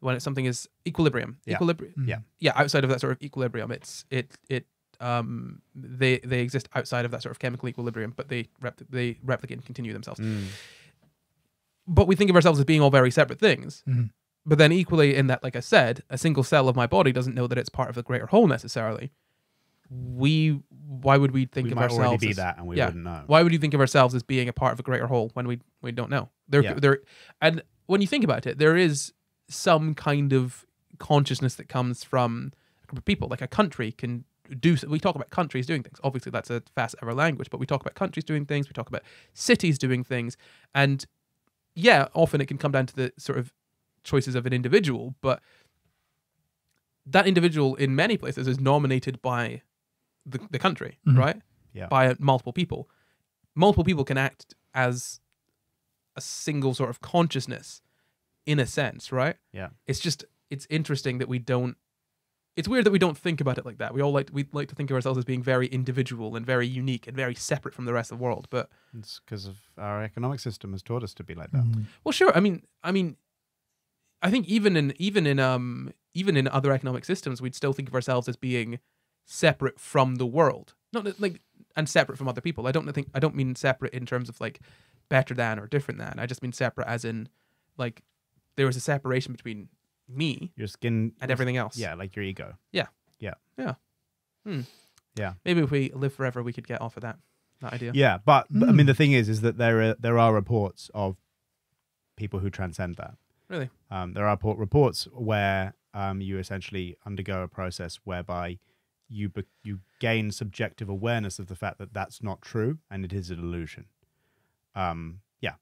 when it's something is equilibrium. Yeah. Equilibrium. Mm. Yeah. Yeah, outside of that sort of equilibrium, it's it it um they they exist outside of that sort of chemical equilibrium, but they rep- they replicate and continue themselves. Mm. But we think of ourselves as being all very separate things. Mhm. But then equally in that, like I said, a single cell of my body doesn't know that it's part of the greater whole necessarily. We why would we think we of might ourselves already be as, that, and we yeah. wouldn't know. why would you think of ourselves as being a part of a greater whole when we we don't know? There Yeah. there and when you think about it, there is some kind of consciousness that comes from a group of people. Like a country can do we talk about countries doing things. Obviously that's a facet of our language, but we talk about countries doing things, we talk about cities doing things. And yeah, often it can come down to the sort of choices of an individual, but that individual in many places is nominated by the, the country, Mhm. right? Yeah. By multiple people. Multiple people can act as a single sort of consciousness in a sense, right? Yeah. It's just it's interesting that we don't it's weird that we don't think about it like that. We all like we like to think of ourselves as being very individual and very unique and very separate from the rest of the world. But It's because of our economic system has taught us to be like that. Mm. Well, sure. I mean, I mean, I think even in even in um even in other economic systems, we'd still think of ourselves as being separate from the world, not like and separate from other people. I don't think I don't mean separate in terms of like better than or different than. I just mean separate as in like there was a separation between me Your skin and everything else. Yeah, like your ego. Yeah. Yeah. Yeah. Hmm. Yeah. Maybe if we live forever, we could get off of that that idea. Yeah, but, but I mean, Mm. the thing is, is that there are there are reports of people who transcend that. Really. Um, there are po- reports where um, you essentially undergo a process whereby you be- you gain subjective awareness of the fact that that's not true and it is an illusion. Um, yeah,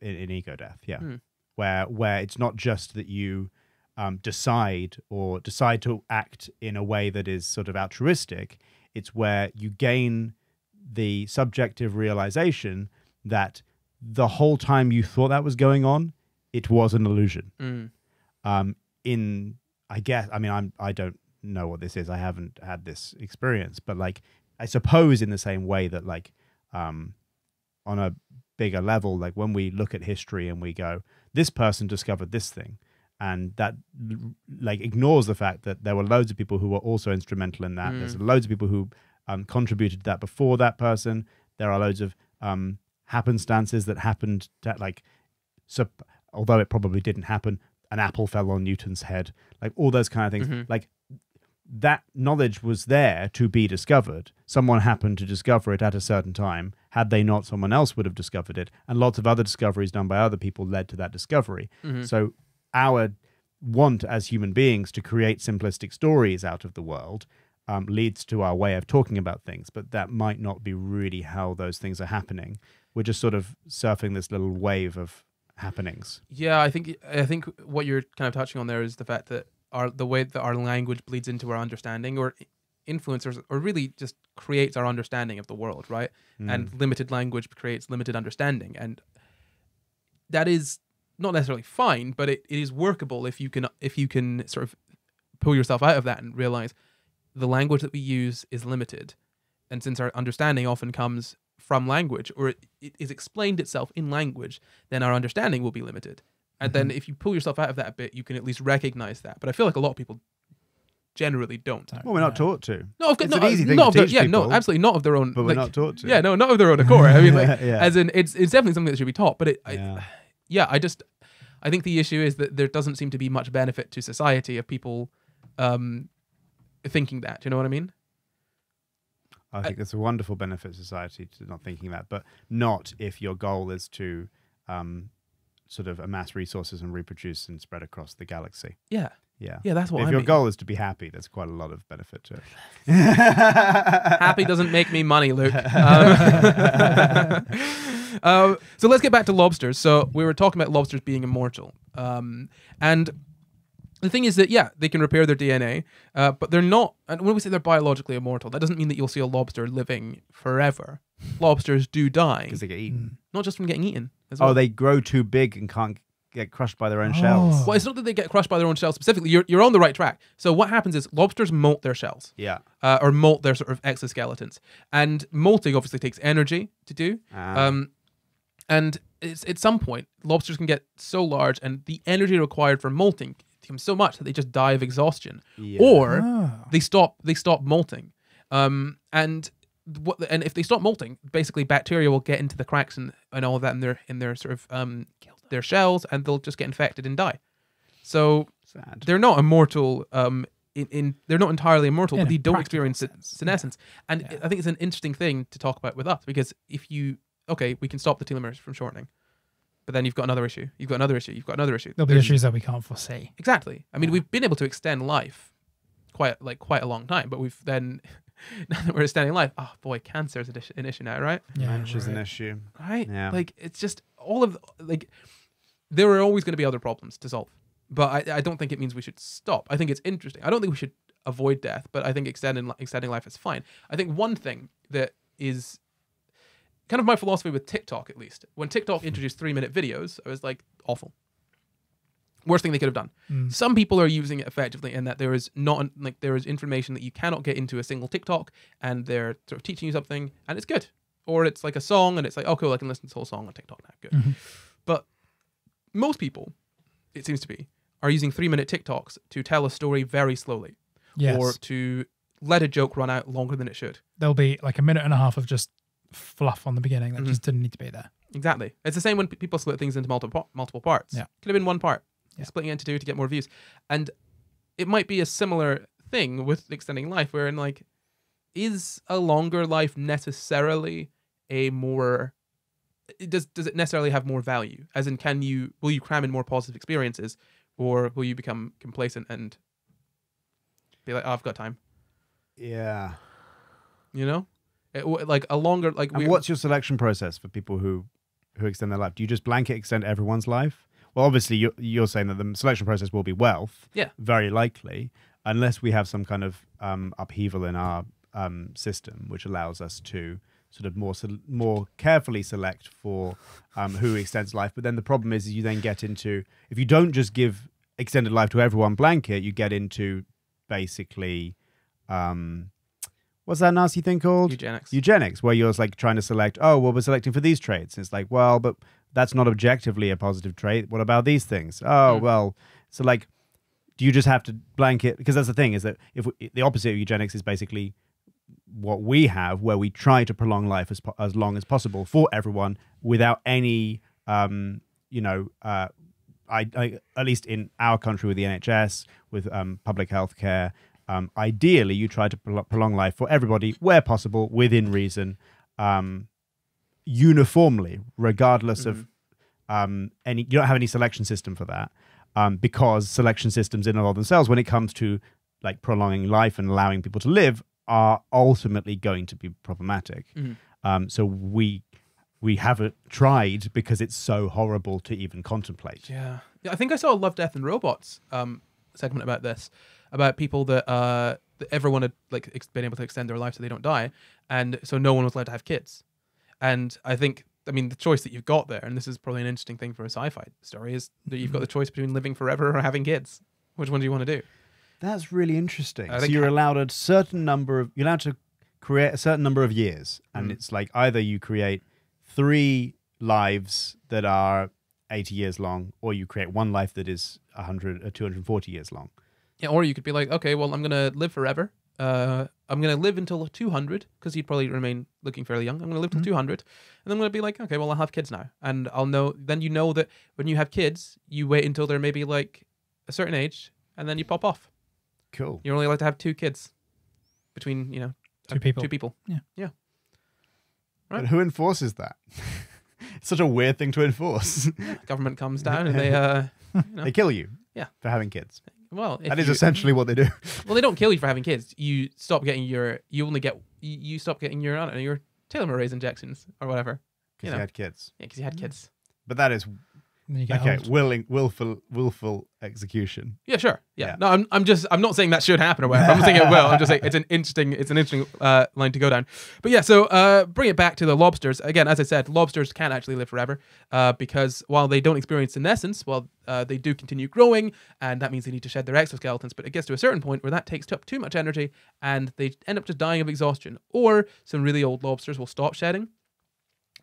in, in ego death, yeah, Hmm. where where it's not just that you um, decide or decide to act in a way that is sort of altruistic. It's where you gain the subjective realization that the whole time you thought that was going on, it was an illusion. Mm. Um, in I guess I mean I'm I don't know what this is. I haven't had this experience, but like I suppose in the same way that like um, on a bigger level, like when we look at history and we go, this person discovered this thing, and that like ignores the fact that there were loads of people who were also instrumental in that. There's loads of people who um, contributed to that before that person. There are loads of um, happenstances that happened that like, sup- although it probably didn't happen, an apple fell on Newton's head. Like all those kind of things. Mhm. Like that knowledge was there to be discovered. Someone happened to discover it at a certain time. Had they not, someone else would have discovered it. And lots of other discoveries done by other people led to that discovery. Mhm. So our want as human beings to create simplistic stories out of the world um, leads to our way of talking about things, but that might not be really how those things are happening. We're just sort of surfing this little wave of happenings. Yeah, I think I think what you're kind of touching on there is the fact that our the way that our language bleeds into our understanding or influences or really just creates our understanding of the world, right? Mm. And limited language creates limited understanding and that is not necessarily fine, but it, it is workable if you can if you can sort of pull yourself out of that and realize the language that we use is limited. And since our understanding often comes from language or it, it is explained itself in language, then our understanding will be limited. And then mm-hmm. if you pull yourself out of that a bit, you can at least recognize that. But I feel like a lot of people generally don't. well, we're not No. taught to, No, of It's no, an easy thing not to of their, teach yeah, no, absolutely not of their own. but we're not taught to. Yeah, no, not of their own accord. I mean, like, Yeah. as in, it's it's definitely something that should be taught. But it, I, Yeah. I just, I think the issue is that there doesn't seem to be much benefit to society of people, um, thinking that. Do you know what I mean? I think that's a wonderful benefit to society to not thinking that, but not if your goal is to um, sort of amass resources and reproduce and spread across the galaxy. Yeah, Yeah. yeah, that's what if I your mean. goal is to be happy, there's quite a lot of benefit to it. Happy doesn't make me money, Luke. Um, um, so let's get back to lobsters. So we were talking about lobsters being immortal, um, and the thing is that yeah, they can repair their DNA, uh, but they're not. And when we say they're biologically immortal, that doesn't mean that you'll see a lobster living forever. Lobsters do die, because they get eaten. not just from getting eaten. As well. Oh, they grow too big and can't get crushed by their own Oh. shells. Well, it's not that they get crushed by their own shells specifically. You're, you're on the right track. So what happens is lobsters molt their shells. Yeah. uh, or molt their sort of exoskeletons. And molting obviously takes energy to do. Ah. Um, and it's, at some point, lobsters can get so large, and the energy required for molting becomes so much that they just die of exhaustion, Yeah. or Oh. they stop they stop molting. Um, and what and if they stop molting, basically bacteria will get into the cracks and, and all of that in their in their sort of um their shells, and they'll just get infected and die. So Sad. they're not immortal um in, in they're not entirely immortal In but they don't experience sense, senescence and Yeah. i think it's an interesting thing to talk about with us because if you okay we can stop the telomeres from shortening but then you've got another issue you've got another issue you've got another issue There'll be There's- issues that we can't foresee. exactly i mean Yeah. we've been able to extend life quite like quite a long time but we've then now that we're extending life oh boy cancer is an issue, an issue now right Yeah, Dementia's an issue. right? Yeah. Like it's just all of like there are always going to be other problems to solve, but I, I don't think it means we should stop. I think it's interesting. I don't think we should avoid death, but I think extending extending life is fine. I think one thing that is kind of my philosophy with TikTok, at least when TikTok introduced three minute videos, I was like awful. Worst thing they could have done. Mm. Some people are using it effectively in that there is not like there is information that you cannot get into a single TikTok, and they're sort of teaching you something, and it's good. Or it's like a song, and it's like, oh cool, I can listen to this whole song on TikTok now. Good. Mhm. But most people, it seems to be, are using three minute TikToks to tell a story very slowly, Yes. or to let a joke run out longer than it should. There'll be like a minute and a half of just fluff on the beginning that Mhm. just didn't need to be there. Exactly. It's the same when p- people split things into multiple multiple parts. Yeah. Could have been one part. Yeah. Splitting it into two to get more views. And it might be a similar thing with extending life, wherein like, is a longer life necessarily a more does does it necessarily have more value? As in can you will you cram in more positive experiences or will you become complacent and be like, oh, I've got time. Yeah. You know? It, like a longer like we what's your selection process for people who who extend their life? Do you just blanket extend everyone's life? Well, obviously, you're, you're saying that the selection process will be wealth. Yeah. Very likely, unless we have some kind of um, upheaval in our um, system, which allows us to sort of more more carefully select for um, who extends life. But then the problem is, you then get into if you don't just give extended life to everyone blanket, you get into basically um, what's that nasty thing called? eugenics. eugenics where you're like trying to select oh well we're selecting for these traits it's like well but that's not objectively a positive trait what about these things oh Hmm. well so like do you just have to blanket because that's the thing is that if we, the opposite of eugenics is basically what we have where we try to prolong life as as long as possible for everyone without any um you know uh I, I at least in our country with the NHS with um, public health care um, ideally you try to prol- prolong life for everybody where possible within reason um, uniformly regardless of um, any you don't have any selection system for that um, because selection systems in and of themselves, when it comes to like prolonging life and allowing people to live, are ultimately going to be problematic. Mhm. Um, so we we haven't tried because it's so horrible to even contemplate. Yeah. Yeah, I think I saw a Love, Death, and Robots um, segment about this, about people that, uh, that everyone had like ex- been able to extend their life so they don't die, and so no one was allowed to have kids. And I think, I mean, the choice that you've got there, and this is probably an interesting thing for a sci-fi story, is that you've got the choice between living forever or having kids. Which one do you want to do? That's really interesting. So you're allowed a certain number of you're allowed to create a certain number of years, and Mm. it's like either you create three lives that are 80 years long, or you create one life that is 100 or 240 years long. Yeah, or you could be like, okay, well, I'm gonna live forever. Uh, I'm gonna live until 200 because you'd probably remain looking fairly young. I'm gonna live till Mhm. 200, and I'm gonna be like, okay, well, I'll have kids now, and I'll know. Then you know that when you have kids, you wait until they're maybe like a certain age, and then you pop off. Cool. You're only allowed to have two kids between you know uh, Two people. Two people. Yeah. Yeah. Right. But who enforces that? it's such a weird thing to enforce. Government comes down and they uh, you know, they kill you. Yeah. For having kids. Well, That is you- essentially what they do. well, they don't kill you for having kids. You stop getting your. You only get. You, stop getting your. I don't know your telomerase injections or whatever. Because You you had kids. Yeah, because you had kids. But that is And then you get okay. Willing, willful, willful execution. Yeah, sure. Yeah. Yeah. No, I'm, I'm just I'm not saying that should happen or whatever. I'm not saying it will. I'm just saying it's an interesting it's an interesting uh, line to go down. But yeah, so uh, bring it back to the lobsters again. As I said, lobsters can't actually live forever uh, because while they don't experience senescence, well, uh, they do continue growing, and that means they need to shed their exoskeletons. But it gets to a certain point where that takes up too much energy, and they end up just dying of exhaustion. Or some really old lobsters will stop shedding,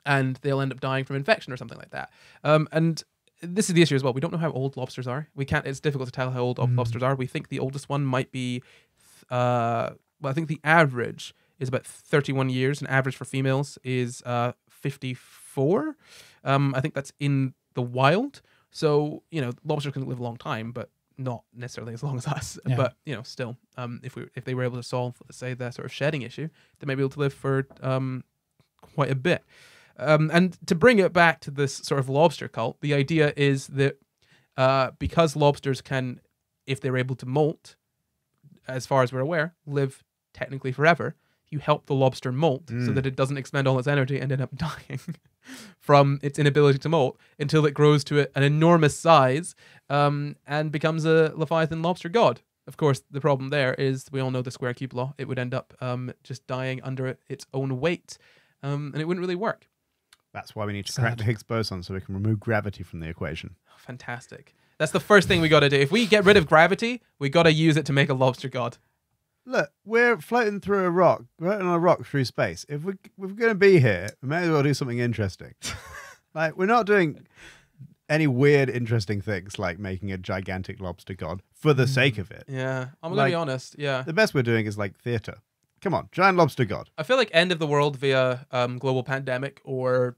and they'll end up dying from infection or something like that. Um, and this is the issue as well. We don't know how old lobsters are. We can't. It's difficult to tell how old Mm. lobsters are. We think the oldest one might be, uh, well, I think the average is about 31 years, and average for females is uh 54. Um, I think that's in the wild. So you know, lobsters can live a long time, but not necessarily as long as us. Yeah. But you know, still, um, if we if they were able to solve, say, the sort of shedding issue, they may be able to live for um quite a bit. Um, and to bring it back to this sort of lobster cult, the idea is that uh, because lobsters can, if they're able to molt, as far as we're aware, live technically forever, you help the lobster molt so Mm. that it doesn't expend all its energy and end up dying from its inability to molt until it grows to a- an enormous size um, and becomes a Leviathan lobster god. Of course, the problem there is we all know the square cube law. It would end up um, just dying under its own weight, um, and it wouldn't really work. That's why we need to crack Sad. the Higgs boson so we can remove gravity from the equation. Fantastic. That's the first thing we got to do. If we get rid of gravity, we got to use it to make a lobster god. Look, we're floating through a rock, floating on a rock through space. If we if we're going to be here, we may as well do something interesting. like we're not doing any weird, interesting things like making a gigantic lobster god for the sake of it. Yeah, I'm gonna Like- be honest. Yeah, The best we're doing is like theater. Come on, giant lobster god. I feel like end of the world via um, global pandemic or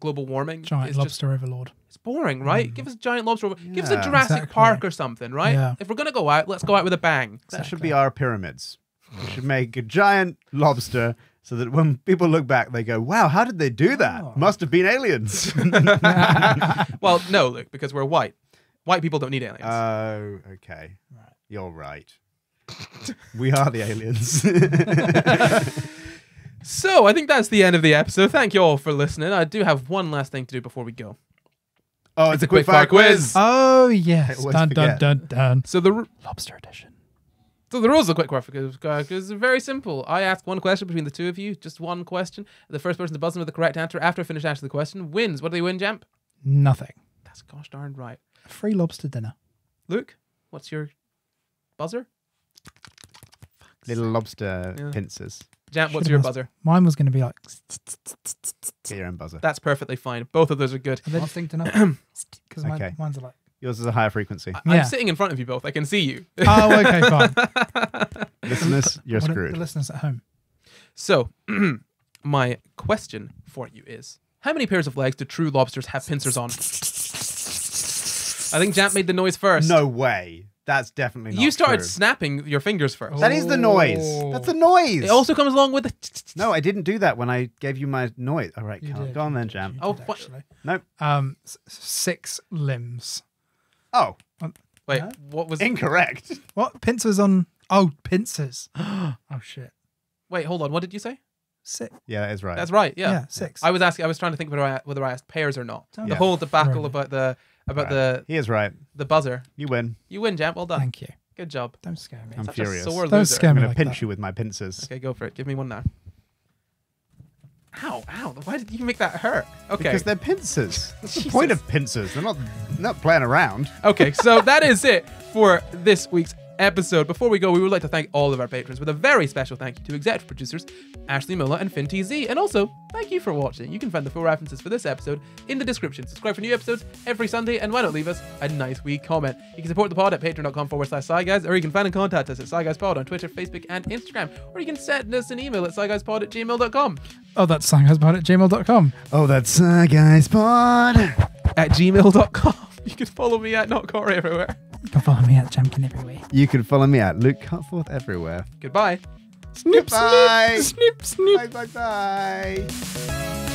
global warming Giant is just lobster overlord. it's boring, right? Mm. Give us a giant lobster. over- Give us a Jurassic Exactly. Park or something, right? Yeah. If we're gonna go out, let's go out with a bang. That should be our pyramids. We should make a giant lobster so that when people look back, they go, "Wow, how did they do that? Oh. Must have been aliens." well, no, Luke, because we're white. White people don't need aliens. Oh, okay. Right. You're right. we are the aliens. So I think that's the end of the episode. Thank you all for listening. I do have one last thing to do before we go. oh, It's a quick fire quiz. Oh yes. always Dun dun forget. dun dun. So the Lobster edition. So the rules of quick fire quiz is very simple. I ask one question between the two of you, just one question. The first person to buzz in with the correct answer after I finish asking the question wins. What do they win, Jamp? Nothing. That's gosh darn right. Free lobster dinner. Luke, what's your buzzer? Little lobster Yeah. pincers. Jamp, what's Should've your asked- buzzer? Mine was going to be like. Get your own buzzer. That's perfectly fine. Both of those are good. Are they distinct enough? Because Okay. mine's are like. Yours is a higher frequency. I- Yeah. I'm sitting in front of you both. I can see you. Oh, okay, fine. Listeners, you're What are screwed. The listeners at home. So, my question for you is How many pairs of legs do true lobsters have pincers on? I think Jamp made the noise first. No way. That's definitely not You started true. snapping your fingers first. That is the noise. That's the noise. It also comes along with the. no, I didn't do that when I gave you my noise. All right, You Carl, did, go on you then, did, Jamp. you Oh, did, what- actually. Nope. Um, s- six limbs. Oh, Wait, Huh? what was? incorrect. What pincers on? Oh, pincers. oh shit. Wait, hold on. What did you say? Six. Yeah, that is right. That's right. Yeah, Yeah. six. I was asking. I was trying to think whether I whether I asked pairs or not. Don't- The Yeah. whole debacle Right. about the about Right. the He is right. the buzzer. You win. You win, Jamp. Well done. Thank you. Good job. Don't scare me. I'm Such furious. a sore Don't loser. scare I'm me going to like pinch that. you with my pincers. Okay, go for it. Give me one now. Ow, ow. Why did you make that hurt? Okay. Because they're pincers. That's the point of pincers. They're not not playing around. Okay, so that is it for this week's episode. Before we go, we would like to thank all of our patrons with a very special thank you to executive producers Ashley Miller and Finn TZ. And also, thank you for watching. You can find the full references for this episode in the description. Subscribe for new episodes every Sunday, and why not leave us a nice wee comment? You can support the pod at patreon.com forward slash SciGuys, or you can find and contact us at SciGuysPod on Twitter, Facebook, and Instagram, or you can send us an email at SciGuysPod at gmail.com. Oh, that's sanghusband at gmail.com. Oh, that's uh, guys pod. At gmail.com. You can follow me at Not Corry everywhere. You can follow me at Jampkin everywhere. You can follow me at Luke Cutforth everywhere. Goodbye. Snip, Bye. snip, snip, snip. Bye bye bye.